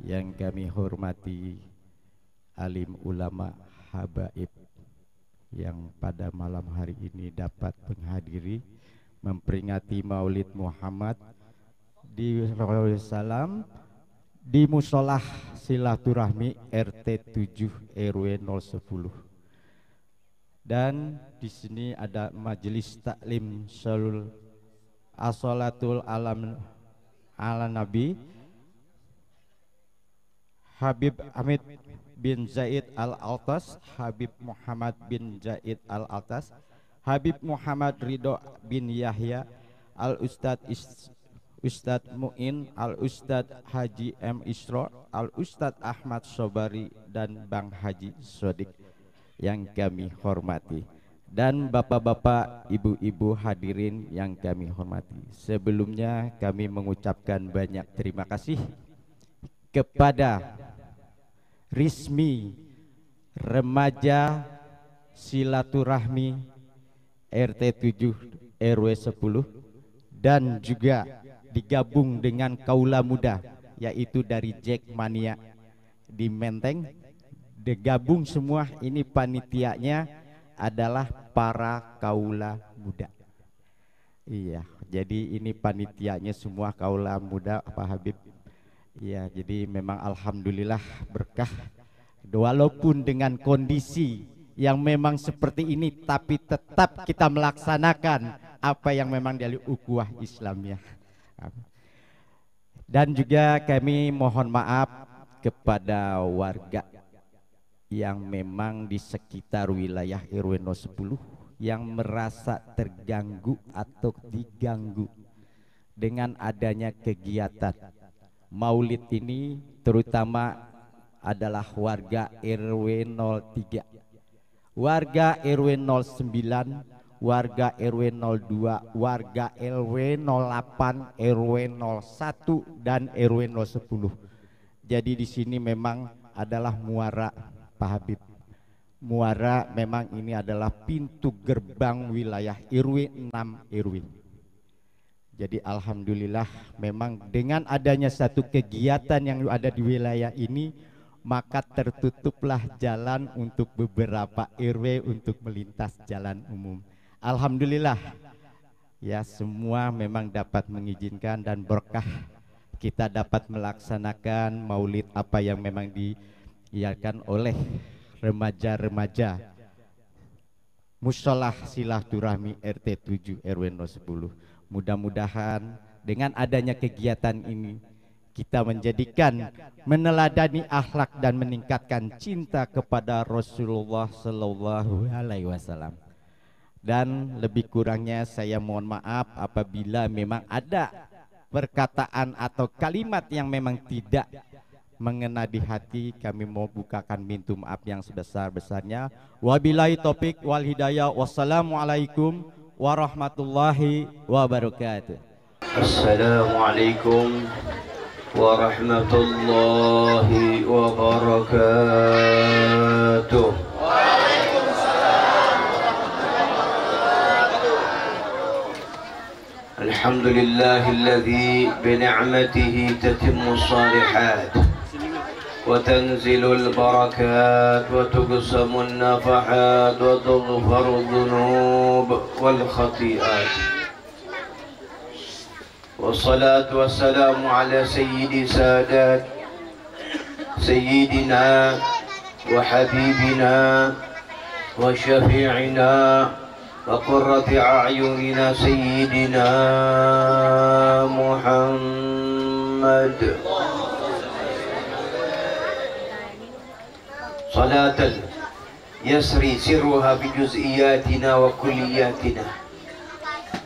Yang kami hormati alim ulama habaib yang pada malam hari ini dapat menghadiri memperingati Maulid Muhammad di Salam di musolah silaturahmi RT 7 RW 010 dan di sini ada majelis taklim salul asolatul alam ala nabi Habib Hamid bin Zaid al Altas Habib Muhammad bin Zaid al Altas Habib Muhammad Ridho bin Yahya al Ustad Is Ustadz Muin, Al Ustadz Haji M. Isro, Al Ustadz Ahmad Sobari, dan Bang Haji Sodik yang kami hormati. Dan bapak-bapak, ibu-ibu hadirin yang kami hormati. Sebelumnya kami mengucapkan banyak terima kasih kepada Rismi Remaja Silaturahmi RT 7 RW 10 dan juga digabung dengan kaula muda yaitu dari Jack Mania di Menteng. Digabung semua ini panitianya adalah para kaula muda. Iya jadi ini panitianya semua kaula muda Pak Habib iya jadi memang Alhamdulillah berkah. Walaupun dengan kondisi yang memang seperti ini tapi tetap kita melaksanakan apa yang memang dari ukuah Islamnya dan juga kami mohon maaf kepada warga yang memang di sekitar wilayah RW 10 yang merasa terganggu atau diganggu dengan adanya kegiatan maulid ini terutama adalah warga RW 03 warga RW 09 warga RW 02, warga RW 08, RW 01 dan RW 010. Jadi di sini memang adalah muara Pak Habib. Muara memang ini adalah pintu gerbang wilayah RW 6 RW. Jadi alhamdulillah memang dengan adanya satu kegiatan yang ada di wilayah ini maka tertutuplah jalan untuk beberapa RW untuk melintas jalan umum. Alhamdulillah. Ya semua memang dapat mengizinkan dan berkah kita dapat melaksanakan maulid apa yang memang diiakan oleh remaja-remaja. Musolah silaturahmi RT 7 RW 10 mudah-mudahan dengan adanya kegiatan ini kita menjadikan meneladani akhlak dan meningkatkan cinta kepada Rasulullah Sallallahu Alaihi Wasallam. Dan lebih kurangnya saya mohon maaf apabila memang ada perkataan atau kalimat yang memang tidak mengena di hati kami mau bukakan pintu maaf yang sebesar-besarnya. Wabillahi topik wal hidayah. Wassalamualaikum warahmatullahi wabarakatuh Assalamualaikum warahmatullahi wabarakatuh الحمد لله الذي بنعمته تتم الصالحات وتنزل البركات وتقسم النفحات وتغفر الذنوب والخطيئات. والصلاة والسلام على سيد سادات سيدنا وحبيبنا وشفيعنا وقرة أعيننا سيدنا محمد. صلاة يسري سرها بجزئياتنا وكلياتنا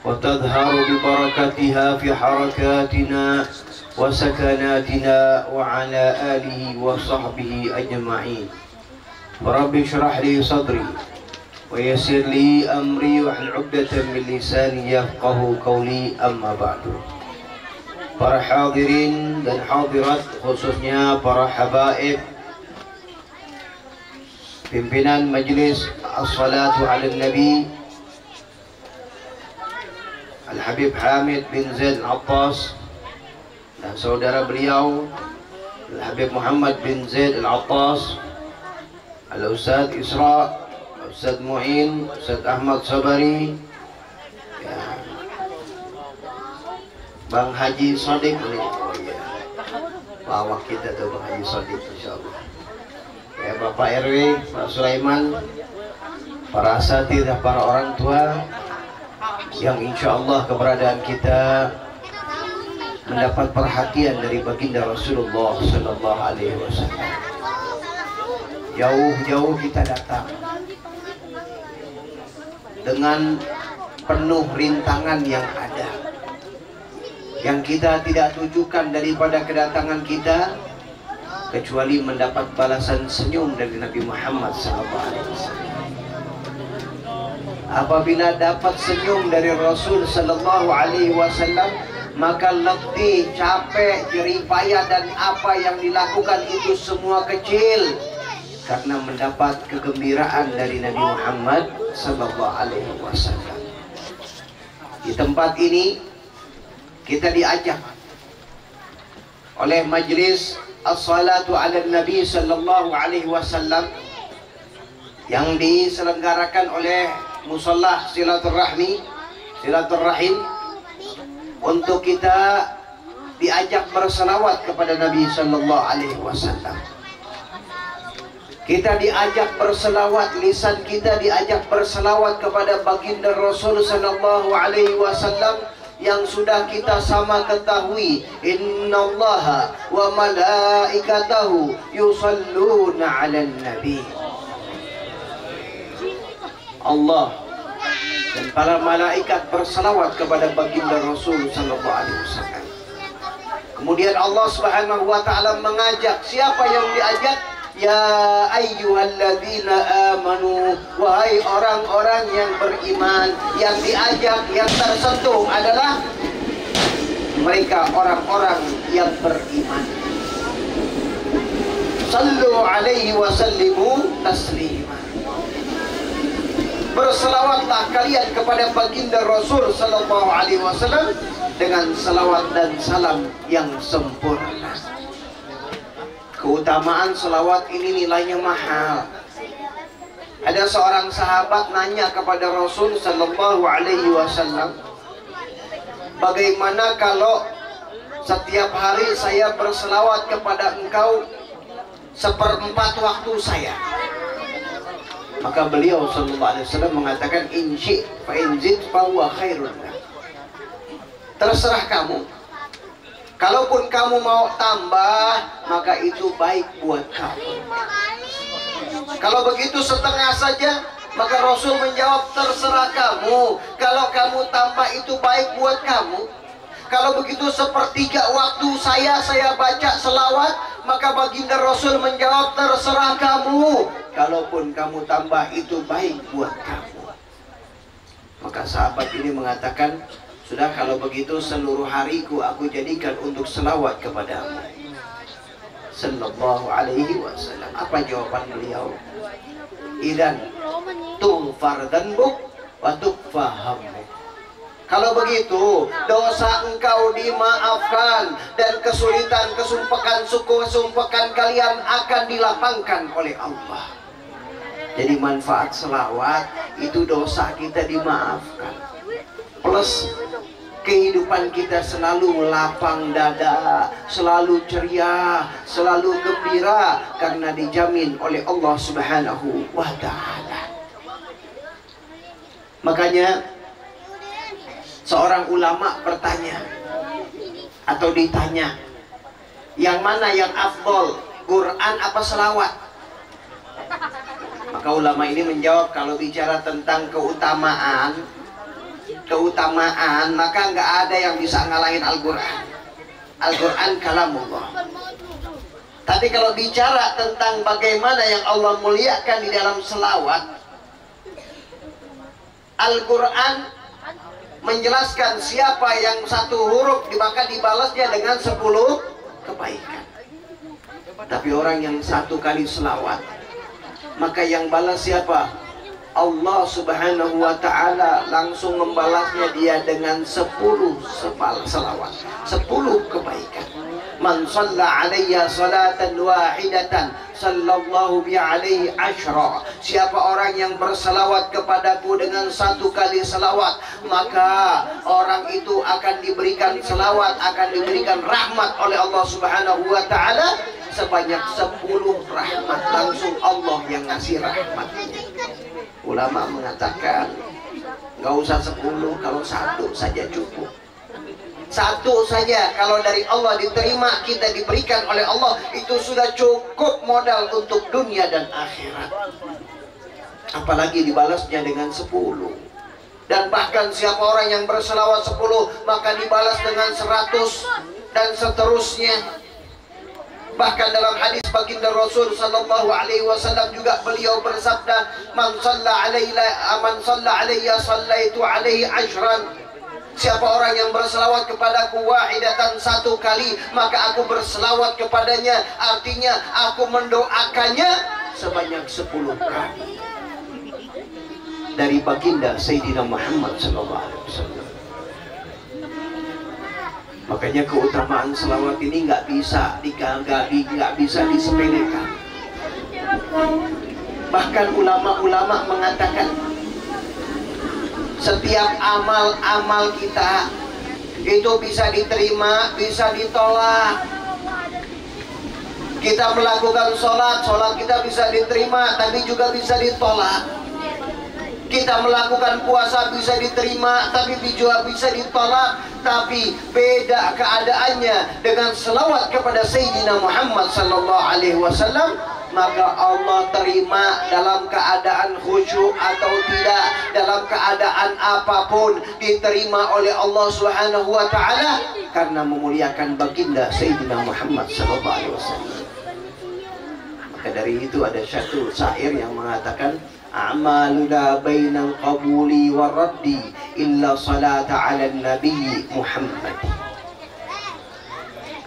وتظهر ببركتها في حركاتنا وسكناتنا وعلى آله وصحبه أجمعين. رب اشرح لي صدري ويسر لي أمري واحلل عقدة من لساني يفقه قولي. أما بعد para hadirin dan hadirat khususnya para habaib pimpinan Majlis As-Salatu ala Nabi Al-Habib Hamid bin Zaid Al-Attas dan saudara beliau Al-Habib Muhammad bin Zaid Al-Attas Al-Ustaz Isra Ustaz Mu'in Ustaz Ahmad Sabari ya. Bang Haji Sodik ini oh ya bawa kita tuh Bang Haji Sodik insyaallah ya Bapak RW Pak Sulaiman para asatidah para orang tua yang insya Allah keberadaan kita mendapat perhatian dari baginda Rasulullah Sallallahu Alaihi Wasallam. Jauh-jauh kita datang dengan penuh rintangan yang ada, yang kita tidak tujukan daripada kedatangan kita kecuali mendapat balasan senyum dari Nabi Muhammad Wasallam. Apabila dapat senyum dari Rasul Sallallahu Alaihi Wasallam, maka letih, capek, jerih payah dan apa yang dilakukan itu semua kecil karena mendapat kegembiraan dari Nabi Muhammad sallallahu alaihi wasallam. Di tempat ini kita diajak oleh majlis as-salatu ala Nabi sallallahu alaihi wasallam yang diselenggarakan oleh musallah silaturahmi silaturahim untuk kita diajak berselawat kepada Nabi Sallallahu Alaihi Wasallam. Kita diajak berselawat, lisan kita diajak berselawat kepada baginda Rasul Sallallahu Alaihi Wasallam yang sudah kita sama ketahui innallaha wa malaikatahu yusalluna 'alan nabi Allah dan para malaikat berselawat kepada baginda Rasul sallallahu alaihi wasallam. Kemudian Allah Subhanahu wa taala mengajak siapa yang diajak? Ya ayyuhalladzina amanu wahai orang-orang yang beriman yang diajak yang tersentuh adalah mereka orang-orang yang beriman. Sallu alaihi wa sallimu taslima berselawatlah kalian kepada baginda Rasul sallallahu alaihi wasallam dengan selawat dan salam yang sempurna. Keutamaan selawat ini nilainya mahal. Ada seorang sahabat nanya kepada Rasul sallallahu alaihi wasallam, "Bagaimana kalau setiap hari saya berselawat kepada engkau seperempat waktu saya?" Maka beliau sallallahu alaihi wasallam mengatakan inji fa inzid fa khairun Terserah kamu. Kalaupun kamu mau tambah, maka itu baik buat kamu. Kalau begitu setengah saja, maka Rasul menjawab terserah kamu. Kalau kamu tambah itu baik buat kamu. Kalau begitu sepertiga waktu saya saya baca selawat, maka baginda Rasul menjawab terserah kamu. Kalaupun kamu tambah itu baik buat kamu. Maka sahabat ini mengatakan, sudah kalau begitu seluruh hariku aku jadikan untuk selawat kepadamu. Sallallahu alaihi wasallam. Apa jawaban beliau? Idan tughfar dhanbuk wa tukfaham. Kalau begitu, dosa engkau dimaafkan dan kesulitan, kesumpekan suku, kesumpekan kalian akan dilapangkan oleh Allah. Jadi manfaat selawat itu dosa kita dimaafkan. Plus kehidupan kita selalu lapang dada, selalu ceria, selalu gembira karena dijamin oleh Allah Subhanahu wa taala. Makanya seorang ulama bertanya atau ditanya, yang mana yang afdol, Quran apa selawat? Maka ulama ini menjawab kalau bicara tentang keutamaan, keutamaan maka nggak ada yang bisa ngalahin Al-Quran. Al-Quran kalamullah. Tapi kalau bicara tentang bagaimana yang Allah muliakan di dalam selawat, Al-Quran menjelaskan siapa yang satu huruf maka dibalasnya dengan sepuluh kebaikan. Tapi orang yang satu kali selawat maka yang balas siapa? Allah subhanahu wa ta'ala langsung membalasnya dia dengan 10 selawat 10 kebaikan man salla alayya salatan wahidatan sallallahu bi alaihi ashra. Siapa orang yang berselawat kepadaku dengan satu kali selawat maka orang itu akan diberikan selawat akan diberikan rahmat oleh Allah subhanahu wa ta'ala. Sebanyak 10 rahmat langsung Allah yang ngasih rahmatnya ulama mengatakan nggak usah 10 kalau satu saja cukup satu saja kalau dari Allah diterima kita diberikan oleh Allah itu sudah cukup modal untuk dunia dan akhirat. Apalagi dibalasnya dengan 10 dan bahkan siapa orang yang berselawat 10 maka dibalas dengan 100 dan seterusnya. Bahkan dalam hadis baginda Rasul sallallahu alaihi wasallam juga beliau bersabda, "Man shalla alayya man shalla alayya sallaitu alaihi ajran." Siapa orang yang berselawat kepadaku wahidatan satu kali, maka aku berselawat kepadanya. Artinya aku mendoakannya sebanyak sepuluh kali. Dari baginda Sayyidina Muhammad wasallam. Makanya keutamaan selawat ini nggak bisa digagabi, nggak bisa disepelekan. Bahkan ulama-ulama mengatakan setiap amal-amal kita itu bisa diterima, bisa ditolak. Kita melakukan sholat, sholat kita bisa diterima, tapi juga bisa ditolak. Kita melakukan puasa bisa diterima, tapi juga bisa ditolak tapi beda keadaannya dengan selawat kepada Sayyidina Muhammad sallallahu alaihi wasallam maka Allah terima dalam keadaan khusyuk atau tidak dalam keadaan apa pun diterima oleh Allah Subhanahu wa taala karena memuliakan baginda Sayyidina Muhammad sallallahu alaihi wasallam. Maka dari itu ada satu syair yang mengatakan a'maluna bainal qabuli waraddi illa salata ala nabi Muhammad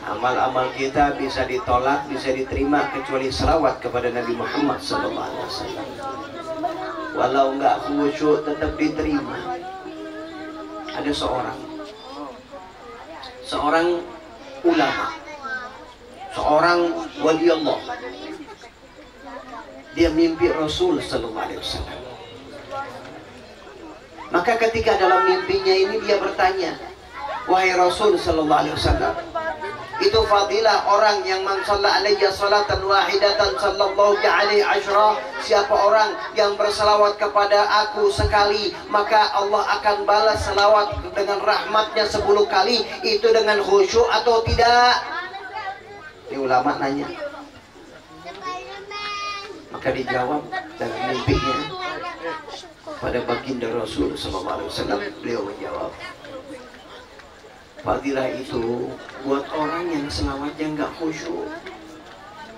amal-amal kita bisa ditolak bisa diterima kecuali selawat kepada Nabi Muhammad wasallam. Walau enggak khusyuk tetap diterima. Ada seorang. Seorang ulama. Seorang wali Allah. Dia mimpi Rasul wasallam. Maka ketika dalam mimpinya ini dia bertanya, "Wahai Rasul sallallahu alaihi wasallam, itu fadilah orang yang man shalla salatan wahidatan sallallahu alaihi asyra siapa orang yang berselawat kepada aku sekali maka Allah akan balas selawat dengan rahmatnya sepuluh kali. Itu dengan khusyuk atau tidak? Ini ulama nanya. Maka dijawab dalam mimpinya. Pada baginda Rasul Sallallahu Alaihi Wasallam beliau menjawab fadilah itu buat orang yang selawatnya nggak khusyuk.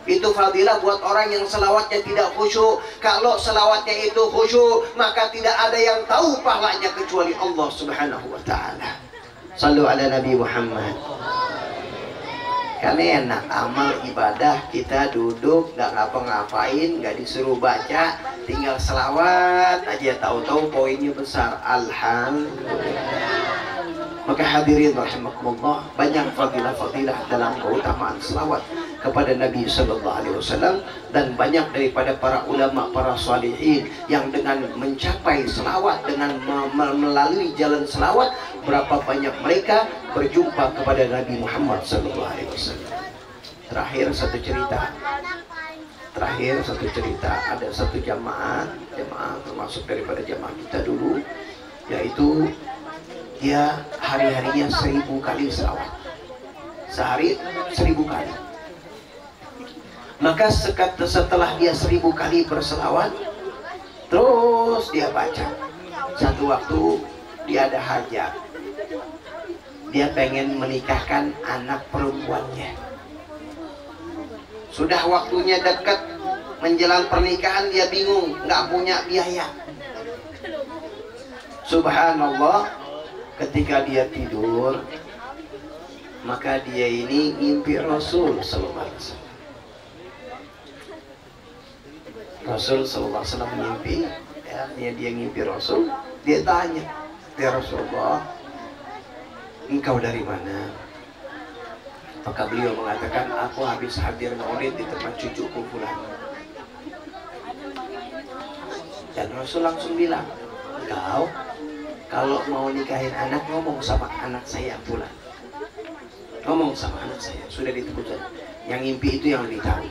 Itu fadilah buat orang yang selawatnya tidak khusyuk. Kalau selawatnya itu khusyuk maka tidak ada yang tahu pahalanya kecuali Allah subhanahu wa ta'ala. Sallu ala Nabi Muhammad karena enak amal ibadah kita duduk nggak ngapa-ngapain nggak disuruh baca tinggal selawat aja tahu-tahu poinnya besar. Alhamdulillah. Maka hadirin rahimakumullah banyak fadilah-fadilah dalam keutamaan selawat kepada Nabi Sallallahu Alaihi Wasallam dan banyak daripada para ulama para salihin yang dengan mencapai selawat dengan melalui jalan selawat berapa banyak mereka berjumpa kepada Nabi Muhammad Sallallahu Alaihi Wasallam terakhir satu cerita. Terakhir satu cerita. Ada satu jamaah jamaah termasuk daripada jamaah kita dulu yaitu dia hari-harinya seribu kali selawat. Sehari seribu kali. Maka setelah dia seribu kali berselawat terus dia baca. Satu waktu dia ada hajat. Dia pengen menikahkan anak perempuannya sudah waktunya dekat menjelang pernikahan dia bingung nggak punya biaya. Subhanallah ketika dia tidur maka dia ini mimpi Rasul sallallahu alaihi wasallam. Rasul sallallahu alaihi wasallam mimpi ya dia, ngimpi Rasul dia tanya ya Rasulullah engkau dari mana maka beliau mengatakan aku habis hadir maulid di tempat cucuku pulang dan Rasul langsung bilang engkau kalau mau nikahin anak ngomong sama anak saya pulang ngomong sama anak saya sudah ditebutkan yang mimpi itu yang lebih tahu.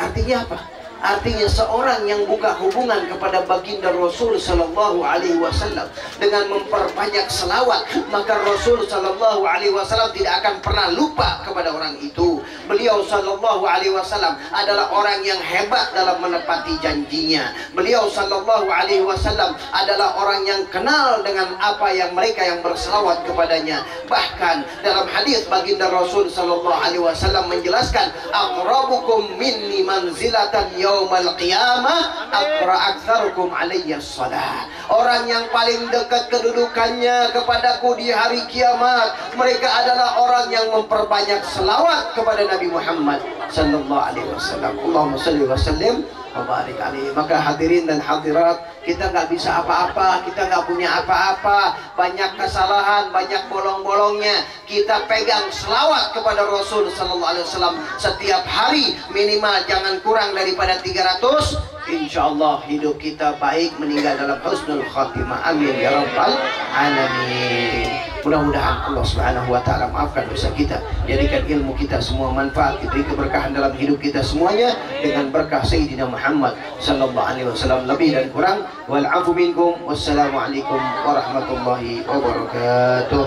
Artinya apa Artinya seorang yang buka hubungan kepada baginda Rasul Sallallahu Alaihi Wasallam dengan memperbanyak selawat, maka Rasul Sallallahu Alaihi Wasallam tidak akan pernah lupa kepada orang itu. Beliau Sallallahu Alaihi Wasallam adalah orang yang hebat dalam menepati janjinya. Beliau Sallallahu Alaihi Wasallam adalah orang yang kenal dengan apa yang mereka yang berselawat kepadanya. Bahkan dalam hadis baginda Rasul Sallallahu Alaihi Wasallam menjelaskan, "Aqrabukum minni manzilatan yaumal qiyamah aqra aktsarukum alayya shalah." Orang yang paling dekat kedudukannya kepadaku di hari kiamat, mereka adalah orang yang memperbanyak selawat kepada Nabi Muhammad sallallahu alaihi wasallam. Allahumma salli wa sallim wa barik alaihi. Maka hadirin dan hadirat, kita nggak bisa apa-apa, kita nggak punya apa-apa, banyak kesalahan, banyak bolong-bolongnya. Kita pegang selawat kepada Rasul sallallahu alaihi wasallam setiap hari. Minimal jangan kurang daripada 300 Insya Allah hidup kita baik meninggal dalam husnul khatimah. Amin ya rabbal alamin. Mudah-mudahan Allah subhanahu wa ta'ala maafkan dosa kita. Jadikan ilmu kita semua manfaat diberi keberkahan dalam hidup kita semuanya dengan berkah Sayyidina Muhammad sallallahu alaihi wasallam. Lebih dan kurang wal afu minkum wassalamualaikum warahmatullahi wabarakatuh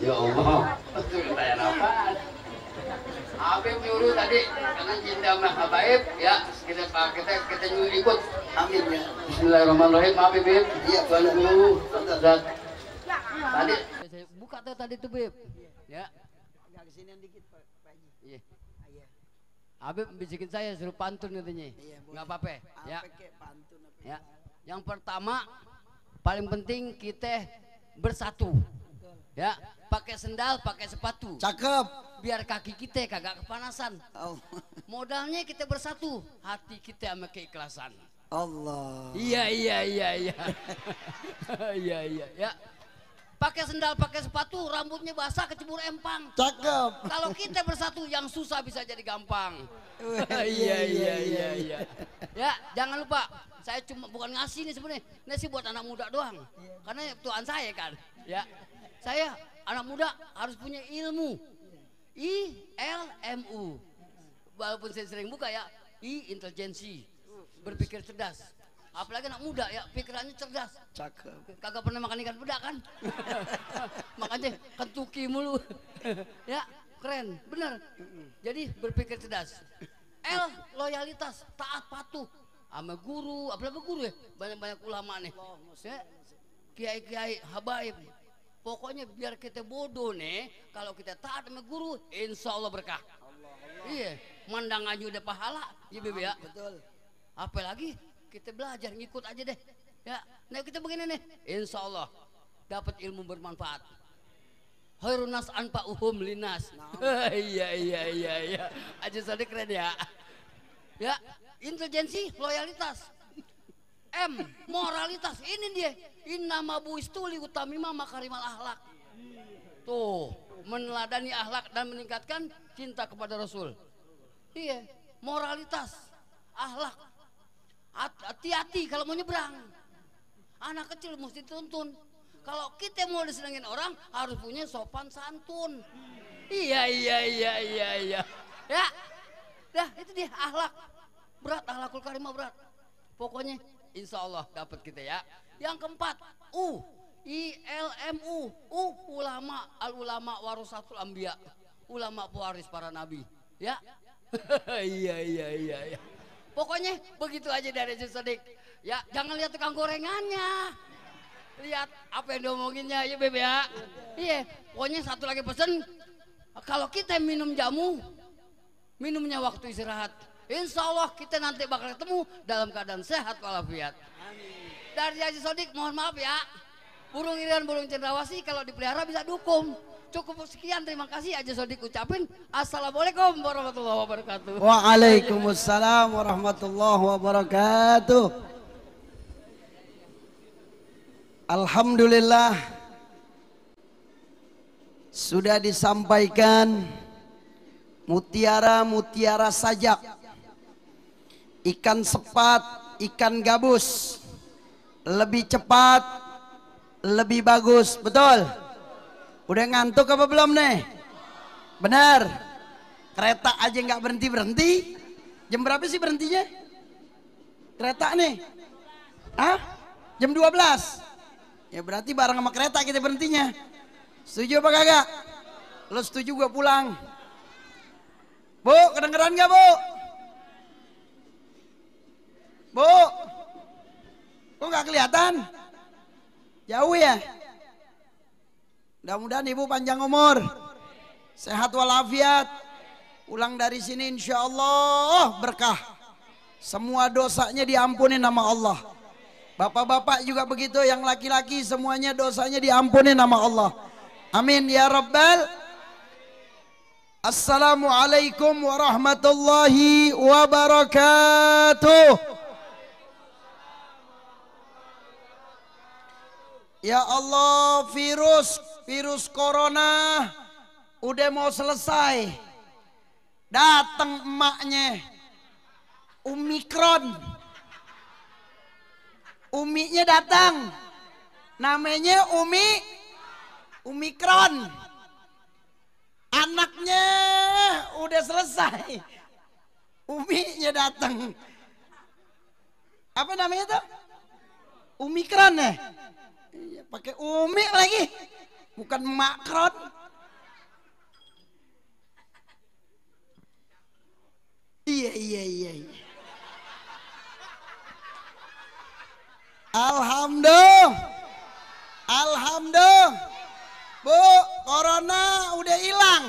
Ya Allah. Habib nyuruh tadi karena cinta sama Habaib ya kita kita kita nyuruh ikut. amin ya Bismillahirrahmanirrahim. Maaf Bib. iya Balik dulu. Tadi saya buka tuh tadi tuh Bib. Ya. Iya. Habib bisikin saya suruh pantun katanya. Enggak apa-apa. Ya. Ya. Yang pertama paling penting kita bersatu. Ya, pakai sendal, pakai sepatu. Cakep. Biar kaki kita kagak kepanasan. Oh. Modalnya kita bersatu, hati kita sama keikhlasan. Allah. Iya iya iya iya. [LAUGHS] Iya iya ya. Pakai sendal, pakai sepatu, rambutnya basah kecebur empang. Cakep. Kalau kita bersatu yang susah bisa jadi gampang. [LAUGHS] Iya, iya iya iya, iya iya. Ya, jangan lupa saya cuma bukan ngasih nih sebenarnya. Ini sih buat anak muda doang. Karena Tuhan saya kan. Ya. Saya anak muda harus punya ilmu. I L M U. Walaupun saya sering buka ya, I intelijensi. Berpikir cerdas. Apalagi anak muda ya, pikirannya cerdas. Cakep. Kagak pernah makan ikan peda kan? [LAUGHS] Makanya kentuki mulu. ya, keren, bener. Jadi berpikir cerdas. L loyalitas, taat patuh sama guru, apalagi guru ya, banyak-banyak ulama nih. Ya, kiai-kiai habaib. Pokoknya biar kita bodoh nih, kalau kita taat sama guru, insya Allah berkah. Iya, mandang aja udah pahala, ya bebe ya. Betul. Apalagi kita belajar ngikut aja deh. Ya, nah kita begini nih, insya Allah dapat ilmu bermanfaat. Hairunas anpa uhum linas. [LAUGHS] Iya iya iya iya. Aja Sadiq keren ya. Ya, intelijensi, loyalitas. M, moralitas. Ini dia. Inna mabuistuli utamima makarimal akhlak. Tuh, meneladani akhlak dan meningkatkan cinta kepada Rasul. Iya, moralitas, akhlak. Hat- Hati-hati kalau mau nyebrang. Anak kecil mesti tuntun. Kalau kita mau disenengin orang harus punya sopan santun. Iya iya iya iya iya. Ya. Dah itu dia akhlak. Berat akhlakul karimah berat. Pokoknya insya Allah dapat kita ya. Yang keempat, U I L M U. U ulama al ulama warasatul anbiya. Ulama pewaris para nabi. Ya. [LAUGHS] iya iya iya iya. Pokoknya begitu aja dari Haji Sodik. Ya, jangan lihat tukang gorengannya. Lihat apa yang diomonginnya ya Bebe ya. Iya, pokoknya satu lagi pesen. Kalau kita minum jamu, minumnya waktu istirahat. Insya Allah kita nanti bakal ketemu dalam keadaan sehat walafiat. Dari Haji Sodik mohon maaf ya. Burung irian, burung cendrawasih kalau dipelihara bisa dukung. Cukup sekian terima kasih aja sudah dikucapin. Assalamualaikum warahmatullahi wabarakatuh. Waalaikumsalam warahmatullahi wabarakatuh. Alhamdulillah sudah disampaikan mutiara-mutiara sajak, ikan sepat, ikan gabus, lebih cepat, lebih bagus, betul? Udah ngantuk apa belum nih? Benar. Kereta aja nggak berhenti berhenti. Jam berapa sih berhentinya? Kereta nih? Hah? Jam 12. Ya berarti bareng sama kereta kita berhentinya. Setuju apa kagak? Lo setuju gue pulang. Bu, kedengeran gak bu? Bu, kok gak kelihatan? Jauh ya? Mudah-mudahan ibu panjang umur. Sehat walafiat. Pulang dari sini insya Allah berkah. Semua dosanya diampuni nama Allah. Bapak-bapak juga begitu, yang laki-laki semuanya dosanya diampuni nama Allah. Amin ya Rabbal. Assalamualaikum warahmatullahi wabarakatuh. Ya Allah, virus virus corona udah mau selesai. Datang emaknya. Omikron. Uminya datang. Namanya Umi Omikron. Anaknya udah selesai. Uminya datang. Apa namanya tuh? Omikron ya? Iya, pakai umi lagi. Bukan makron. Iya, iya, iya, iya. Alhamdulillah. Alhamdulillah. Bu, corona udah hilang.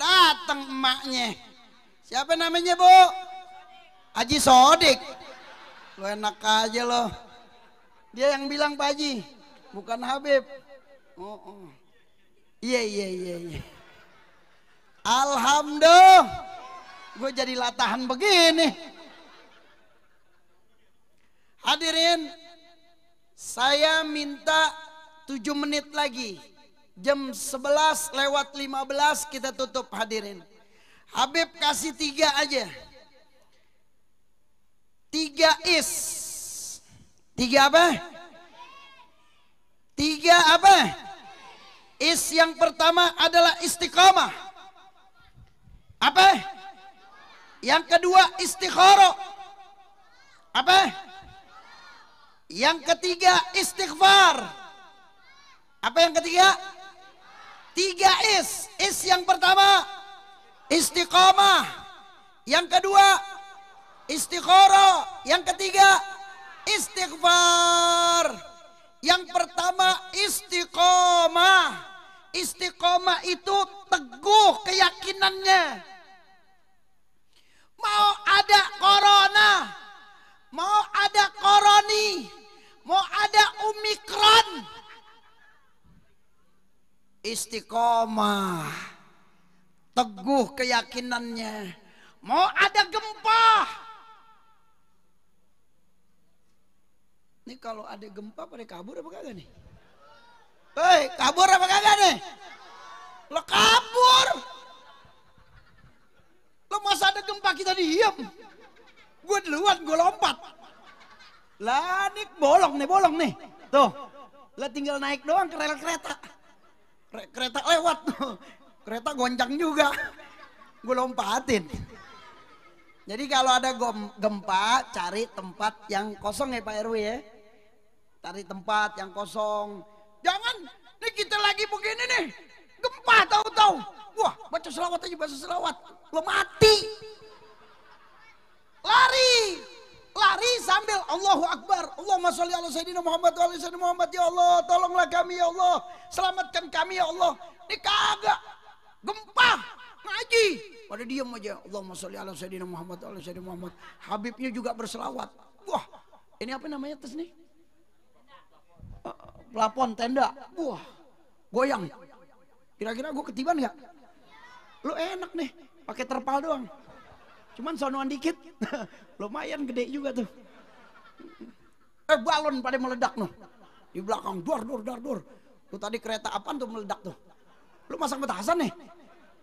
Datang emaknya. Siapa namanya, Bu? Haji Sodik. Lo enak aja loh. Dia yang bilang Pak Haji, bukan Habib. Oh, oh. Iya, iya, iya, iya. Alhamdulillah. Gue jadi latahan begini. Hadirin, saya minta 7 menit lagi. Jam 11 lewat 15 kita tutup hadirin. Habib kasih tiga aja. Tiga is. Tiga apa? Tiga apa? Is yang pertama adalah istiqomah. Apa? Yang kedua istikharah. Apa? Yang ketiga istighfar. Apa yang ketiga? Tiga is. Is yang pertama istiqomah. Yang kedua istikharah. Yang ketiga istighfar. Yang pertama istiqomah. Istiqomah itu teguh keyakinannya. Mau ada corona, mau ada koroni, mau ada omikron. Istiqomah. Teguh keyakinannya. Mau ada gempa. Ini kalau ada gempa pada kabur apa kagak nih? Hei, kabur apa kagak nih? Lo kabur. Lo masa ada gempa kita diem? Gue duluan, gue lompat. Lah bolong nih, bolong nih. Tuh, lah tinggal naik doang ke rel kereta. Re- Kereta lewat tuh. [LAUGHS] Kereta goncang juga. Gue lompatin. Jadi kalau ada gempa, cari tempat yang kosong ya Pak RW ya. Cari tempat yang kosong. Jangan, nih kita lagi begini nih. Gempa tahu-tahu. Wah, baca selawat aja baca selawat. Lo mati. Lari. Lari sambil Allahu Akbar. Allahumma sholli ala Sayyidina Muhammad wa ala Muhammad. Ya Allah, tolonglah kami ya Allah. Selamatkan kami ya Allah. Ini kagak. Gempa. Ngaji. Pada diam aja. Allahumma sholli ala Sayyidina Muhammad wa ala Muhammad. Habibnya juga berselawat. Wah, ini apa namanya tes nih? Pelapon tenda. Wah, goyang. Kira-kira gue ketiban nggak? Lu enak nih, pakai terpal doang. Cuman sonoan dikit, [LAUGHS] lumayan gede juga tuh. Eh balon pada meledak noh. Di belakang, dor, dor, dor, dor. Lu tadi kereta apaan tuh meledak tuh? Lu masang petasan nih?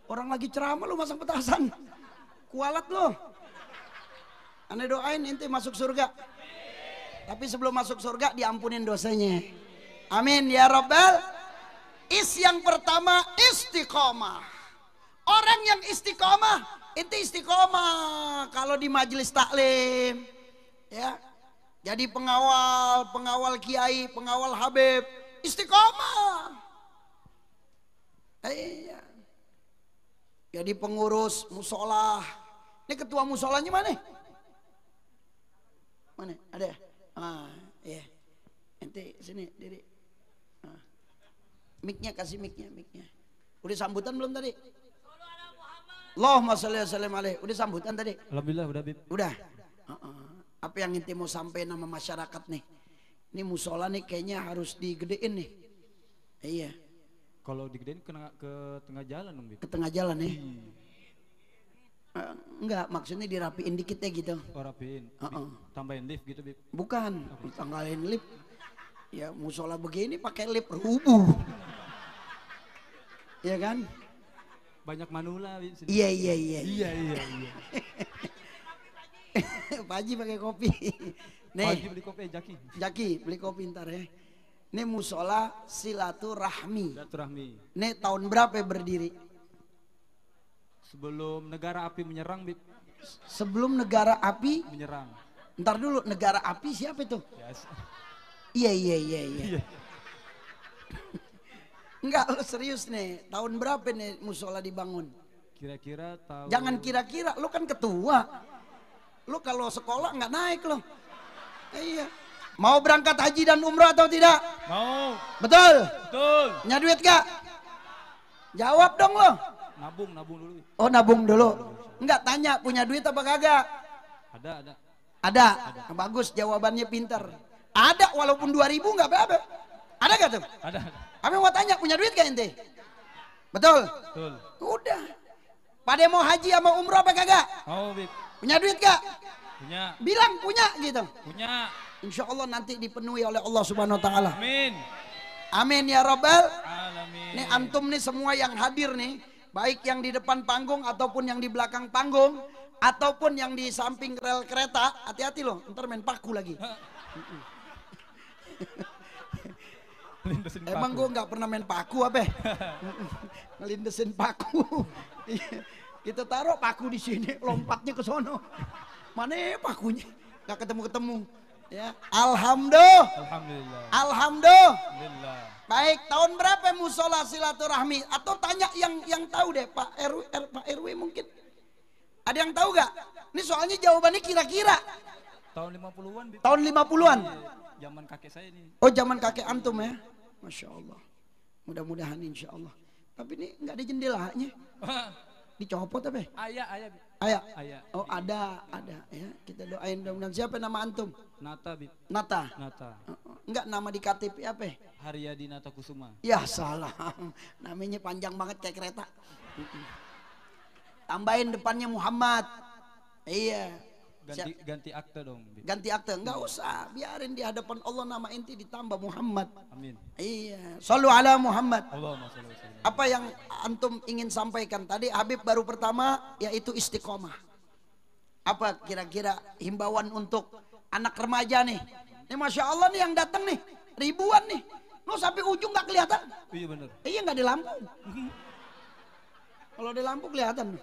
Orang lagi ceramah lu masang petasan. Kualat lu. Ane doain inti masuk surga. Tapi sebelum masuk surga diampunin dosanya. Amin ya Rabbal. Is yang pertama istiqomah. Orang yang istiqomah itu istiqomah kalau di majelis taklim ya. Jadi pengawal, pengawal kiai, pengawal habib, istiqomah. Iya. Jadi pengurus musola. Ini ketua musolanya mana? Mana? Ada? Ah, iya. Ente sini diri. Miknya kasih miknya, miknya. Udah sambutan belum tadi? Allahumma sholli wa sallim alaih. Udah sambutan tadi? Alhamdulillah udah Bib. Udah. Heeh. Apa yang ente mau sampai nama masyarakat nih? Ini musola nih kayaknya harus digedein nih. Iya, Kalau digedein kena ke tengah jalan dong Bib. ke tengah jalan nih. Eh, enggak, maksudnya dirapiin dikit ya gitu. Oh rapiin. Bi- Heeh. Tambahin lift gitu Bib. Bukan, tanggalin lip. Ya musola begini pakai lip rubuh. Iya kan? Banyak manula. Iya iya iya. Iya iya iya. [LAUGHS] Pak Haji pakai kopi. Nih, beli kopi Jaki. Jaki beli kopi ntar ya. Ini musola silaturahmi. Silaturahmi. Nih tahun berapa berdiri? Sebelum negara api menyerang Bib. Sebelum negara api, Menyerang. ntar dulu negara api siapa itu? Yes. Iya iya iya iya. [LAUGHS] Enggak, lu serius nih. Tahun berapa nih musola dibangun? Kira-kira tahun Jangan kira-kira, lu kan ketua. Lu kalau sekolah nggak naik lo. Iya. Mau berangkat haji dan umrah atau tidak? Mau. Betul. Betul. Punya duit gak? Jawab dong lo. Nabung, nabung dulu. Oh nabung dulu. Enggak tanya punya duit apa kagak? Ada, ada. Ada. Nah, Bagus jawabannya pinter. Ada walaupun 2000 nggak apa-apa. Ada gak tuh? Ada, ada. Kami mau tanya punya duit gak ente? Betul. Betul. Udah. Pada mau haji sama umrah apa kagak? Mau Bib. Punya duit gak? Punya. Bilang punya gitu. Punya. Insya Allah nanti dipenuhi oleh Allah Subhanahu Wa Taala. Amin. Amin ya Rabbal. Alamin. Nih antum nih semua yang hadir nih, baik yang di depan panggung ataupun yang di belakang panggung, ataupun yang di samping rel kereta, hati-hati loh, ntar main paku lagi. [LAUGHS] Lindesin Emang gue nggak pernah main paku apa? [LAUGHS] Ngelindesin paku. [LAUGHS] Kita taruh paku di sini, lompatnya ke sono. Mana ya pakunya? Gak ketemu-ketemu. Ya, alhamdulillah. Alhamdulillah. Alhamdulillah. Baik, tahun berapa musola silaturahmi? Atau tanya yang yang tahu deh, Pak RW, R- Pak RW mungkin. Ada yang tahu gak? Ini soalnya jawabannya kira-kira. Tahun 50-an Bib. Tahun 50-an. Zaman kakek saya nih. Oh, zaman kakek antum ya. Masya Allah. Mudah-mudahan insya Allah. Tapi ini nggak ada jendelanya. Dicopot apa? ya? ayah, ayah. Ayah. Ayah. Oh ada, ada ya. Kita doain mudah-mudahan. Siapa nama antum? Nata Bib. Nata. Nata. Enggak nama di KTP apa? ya? Haryadi Nata Kusuma. Ya salah. [LAUGHS] Namanya panjang banget kayak kereta. Tambahin depannya Muhammad. Iya. Ganti Siap. ganti akte dong. Ganti akte. Enggak usah. Biarin di hadapan Allah nama inti ditambah Muhammad. Amin. Iya. Sallu ala Muhammad. Allahumma. Apa yang antum ingin sampaikan tadi Habib baru pertama yaitu istiqomah. Apa kira-kira himbauan untuk anak remaja nih? Ini masya Allah nih yang datang nih ribuan nih. Lu sampai ujung nggak kelihatan? Iya benar. Iya nggak di lampu. Kalau di lampu kelihatan.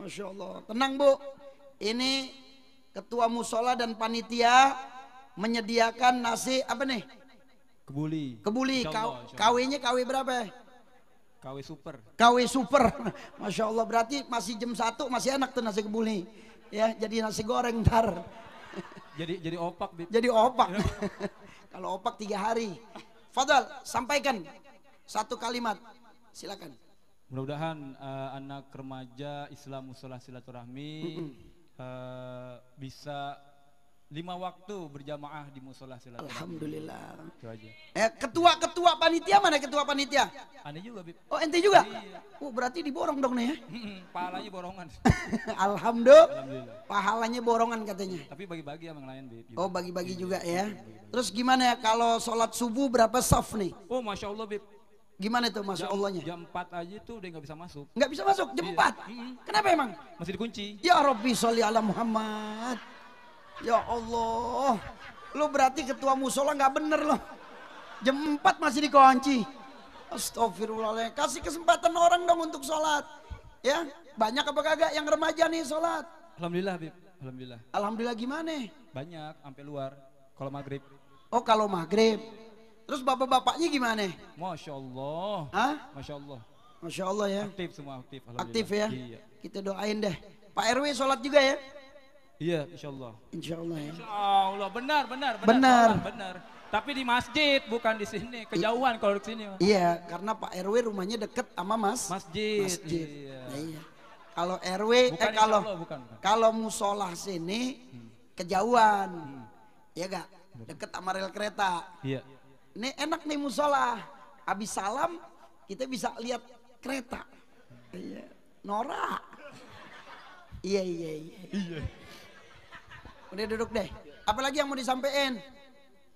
Masya Allah. Tenang bu. Ini ketua musola dan panitia menyediakan nasi apa nih? Kebuli. Kebuli. KW-nya KW berapa? ya? KW super. KW super. [LAUGHS] Masya Allah berarti masih jam satu masih enak tuh nasi kebuli. Ya jadi nasi goreng ntar. [LAUGHS] Jadi jadi opak. Jadi opak. [LAUGHS] Kalau opak tiga hari. Fadal sampaikan satu kalimat. Silakan. Mudah-mudahan eh, anak remaja Islam musola silaturahmi eh, bisa lima waktu berjamaah di musola silaturahmi. Alhamdulillah. Itu aja. Eh, ketua-ketua panitia mana ketua panitia? Aneh juga, Bib. Oh, ente juga? Iya. Oh, berarti diborong dong nih ya. Pahalanya borongan. [LAUGHS] Alhamdulillah. Alhamdulillah. Pahalanya borongan katanya. Tapi bagi-bagi yang lain, Bib. juga. Oh, bagi-bagi juga ya. Terus gimana ya kalau sholat subuh berapa saf nih? Oh, Masya Allah, Bib. Gimana tuh masya Jam- Allahnya? Jam 4 aja tuh udah nggak bisa masuk. Nggak bisa masuk jam Iya. 4. Mm-mm. Kenapa emang? Masih dikunci. Ya Rabbi sholli ala Muhammad. Ya Allah. Lu berarti ketua musola nggak bener loh. Jam 4 masih dikunci. Astagfirullahaladzim. Kasih kesempatan orang dong untuk sholat. Ya, banyak apa kagak yang remaja nih sholat? Alhamdulillah, Bib. Alhamdulillah. Alhamdulillah gimana? Banyak sampai luar. Kalau maghrib. Oh kalau maghrib. Terus bapak-bapaknya gimana? Masya Allah. Hah? Masya Allah. Masya Allah ya. Aktif semua aktif. Aktif ya. Iya. Kita doain deh. Pak RW sholat juga ya? Iya, Insya Allah. Insya Allah ya. Insya Allah, benar, benar, benar. Benar. salah, benar. Tapi di masjid, bukan di sini. Kejauhan kalau di sini. Iya, karena Pak RW rumahnya deket sama Mas. Masjid. Masjid. Iya. Nah, iya. Kalau RW, Bukan eh kalau Allah, bukan, bukan. kalau musola sini kejauhan, ya gak? Deket sama rel kereta. Iya. Ini enak nih musola. Habis salam kita bisa lihat kereta. Iya. Nora. Iya iya iya. Iya. Udah duduk deh. Apalagi yang mau disampaikan?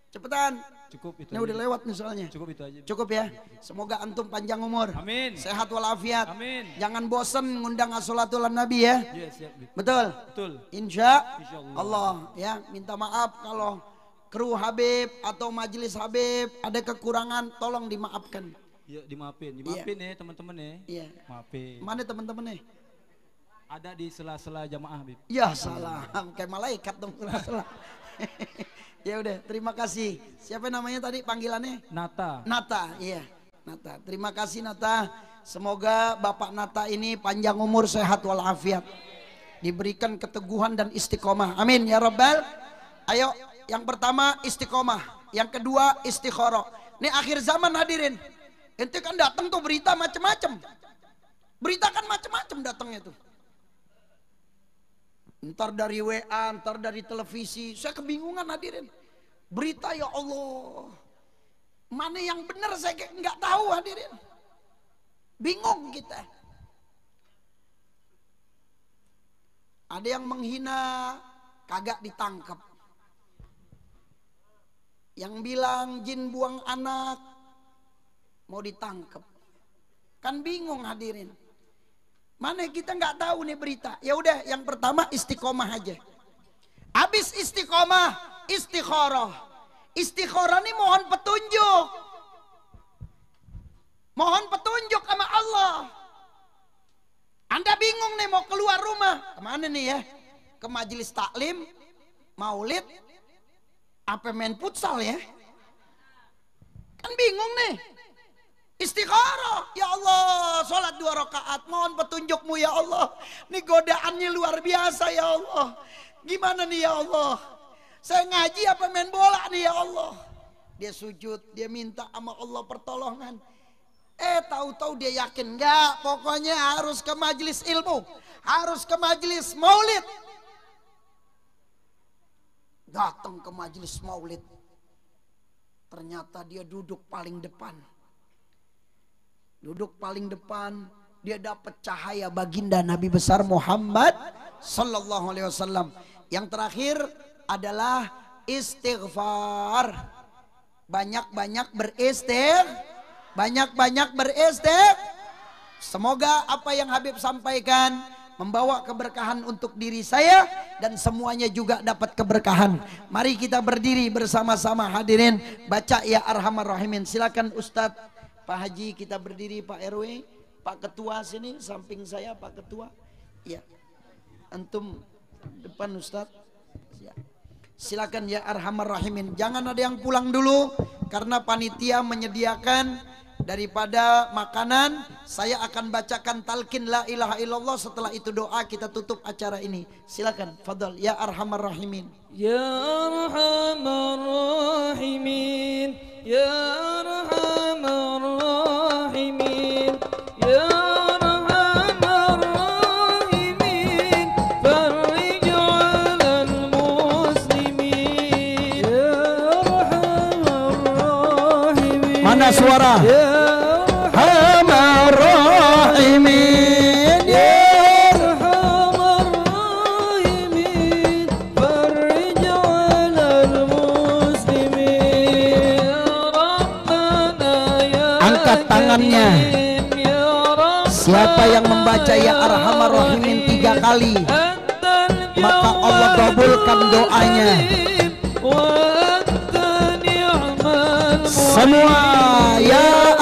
Cepetan. Cukup itu. Ini udah lewat nih soalnya. Cukup itu aja. Cukup ya. Semoga antum panjang umur. Amin. Sehat walafiat. Amin. Jangan bosen ngundang asolatul nabi ya. Iya. Betul. Betul. Insya Insya Allah. Allah ya minta maaf kalau kru Habib atau majelis Habib ada kekurangan tolong dimaafkan. Iya, dimaafin. Dimaafin ya, teman-teman ya. Iya. Maafin. Mana teman-teman nih? Ada di sela-sela jamaah, Bib. Ya salah, kayak malaikat dong salah. [LAUGHS] ya udah, terima kasih. Siapa namanya tadi panggilannya? Nata. Nata, iya. Nata. Terima kasih Nata. Semoga Bapak Nata ini panjang umur, sehat walafiat. Diberikan keteguhan dan istiqomah. Amin ya Rabbal. Ayo, yang pertama istiqomah. Yang kedua istikharah. Ini akhir zaman hadirin. Ente kan datang tuh berita macem-macem. Berita kan macem-macem datangnya tuh. Ntar dari WA, ntar dari televisi. Saya kebingungan hadirin. Berita ya Allah. Mana yang benar saya nggak tahu hadirin. Bingung kita. Ada yang menghina kagak ditangkap. Yang bilang jin buang anak mau ditangkap. Kan bingung hadirin. Mana kita nggak tahu nih berita. Ya udah, yang pertama istiqomah aja. Habis istiqomah, istikharah. Istikharah ini mohon petunjuk. Mohon petunjuk sama Allah. Anda bingung nih mau keluar rumah. Ke mana nih ya? Ke majelis taklim, maulid, apa main futsal ya? Kan bingung nih. Istikharah, ya Allah, sholat dua rakaat, mohon petunjukmu ya Allah. Ini godaannya luar biasa ya Allah. Gimana nih ya Allah? Saya ngaji apa main bola nih ya Allah? Dia sujud, dia minta sama Allah pertolongan. Eh tahu-tahu dia yakin enggak, pokoknya harus ke majelis ilmu, harus ke majelis maulid. Datang ke majelis maulid. Ternyata dia duduk paling depan. Duduk paling depan, dia dapat cahaya baginda Nabi besar Muhammad sallallahu alaihi wasallam. Yang terakhir adalah istighfar. Banyak-banyak beristigh, banyak-banyak beristigh. Semoga apa yang Habib sampaikan membawa keberkahan untuk diri saya dan semuanya juga dapat keberkahan. Mari kita berdiri bersama-sama hadirin baca ya arhamar rahimin. Silakan Ustadz Pak Haji kita berdiri Pak RW, Pak Ketua sini samping saya Pak Ketua. Ya. Antum depan Ustadz. Ya. Silakan ya arhamar rahimin. Jangan ada yang pulang dulu karena panitia menyediakan daripada makanan saya akan bacakan talqin la ilaha illallah. Setelah itu doa kita tutup acara ini. Silakan Fadl. ya arhamar rahimin. Ya arhamar rahimin. Ya arhamar rahimin. Ya, ya suara. Yeah. Siapa yang membaca Ya Arhamar Rahimin tiga kali Maka Allah kabulkan doanya. Semua Ya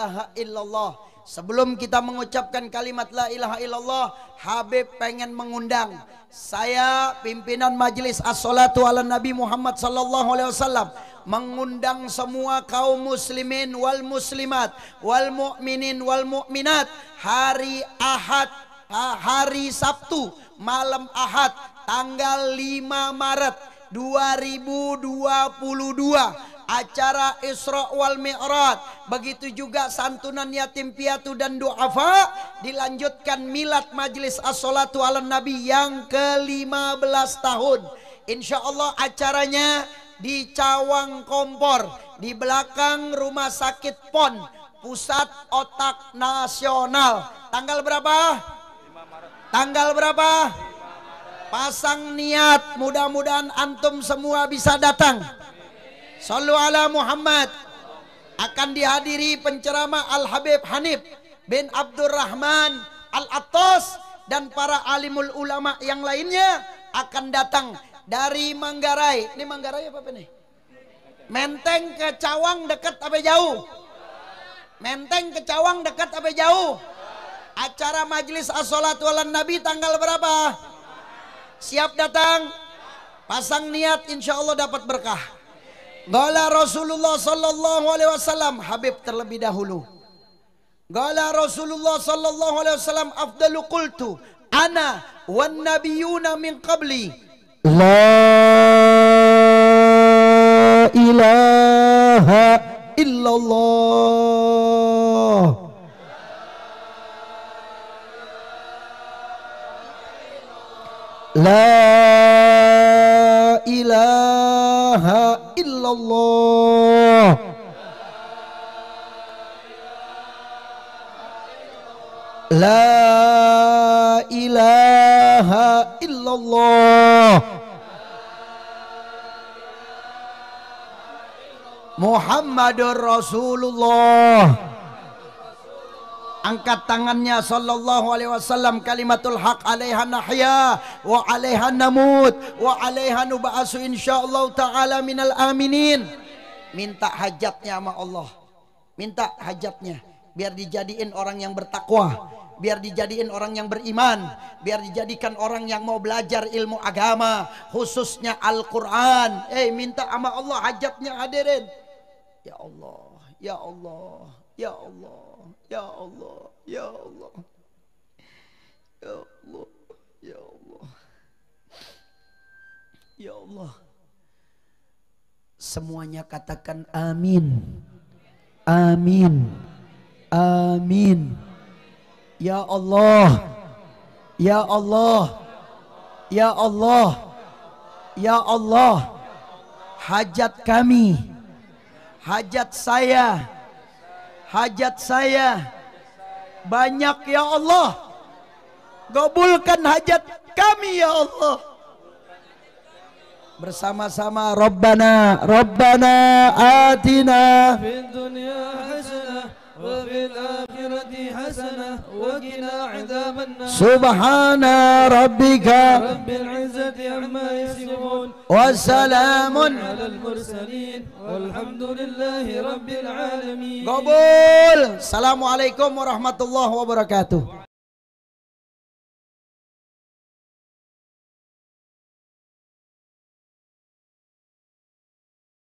ilaha illallah. Sebelum kita mengucapkan kalimat La ilaha illallah Habib pengen mengundang Saya pimpinan majelis as-salatu ala Nabi Muhammad sallallahu alaihi wasallam Mengundang semua kaum muslimin wal muslimat Wal mu'minin wal mu'minat Hari Ahad ah, Hari Sabtu Malam Ahad Tanggal 5 Maret 2022 acara Isra wal Mi'raj. Begitu juga santunan yatim piatu dan duafa dilanjutkan milad majelis as-salatu ala nabi yang ke-15 tahun. Insya Allah acaranya di Cawang Kompor di belakang rumah sakit PON Pusat Otak Nasional. Tanggal berapa? Tanggal berapa? Pasang niat. Mudah-mudahan antum semua bisa datang Sallu ala Muhammad akan dihadiri penceramah Al Habib Hanif bin Abdurrahman Al Attas dan para alimul ulama yang lainnya akan datang dari Manggarai. Ini Manggarai apa nih? Menteng ke Cawang dekat apa jauh? Menteng ke Cawang dekat apa jauh? Acara majelis as-salatu ala nabi tanggal berapa? Siap datang? Pasang niat insya Allah dapat berkah. Gala Rasulullah sallallahu alaihi wasallam Habib terlebih dahulu. Gala Rasulullah sallallahu alaihi wasallam afdalu qultu ana wan nabiyuna min qabli. La ilaha illallah. La illallah La ilaha illallah. Muhammadur Rasulullah Angkat tangannya sallallahu alaihi wasallam kalimatul haq alaiha nahya wa alaiha namut wa alaiha nub'asu insyaallah taala minal aminin. Minta hajatnya sama Allah. Minta hajatnya biar dijadiin orang yang bertakwa, biar dijadiin orang yang beriman, biar dijadikan orang yang mau belajar ilmu agama, khususnya Al-Qur'an. Eh minta sama Allah hajatnya hadirin. Ya Allah, ya Allah, ya Allah. Ya Allah, ya Allah. Ya Allah, ya Allah. Ya Allah. Semuanya katakan amin. Amin. Amin. Ya Allah Ya Allah Ya Allah Ya Allah Hajat kami Hajat saya hajat saya. Banyak ya Allah. Gobulkan hajat kami ya Allah. Bersama-sama Rabbana Rabbana atina. وفي الآخرة حسنة وقنا عذاب النار. Subhana rabbika رب العزة عما يصفون. Wassalamun على المرسلين. والحمد لله رب العالمين. Gobul Assalamualaikum warahmatullahi wabarakatuh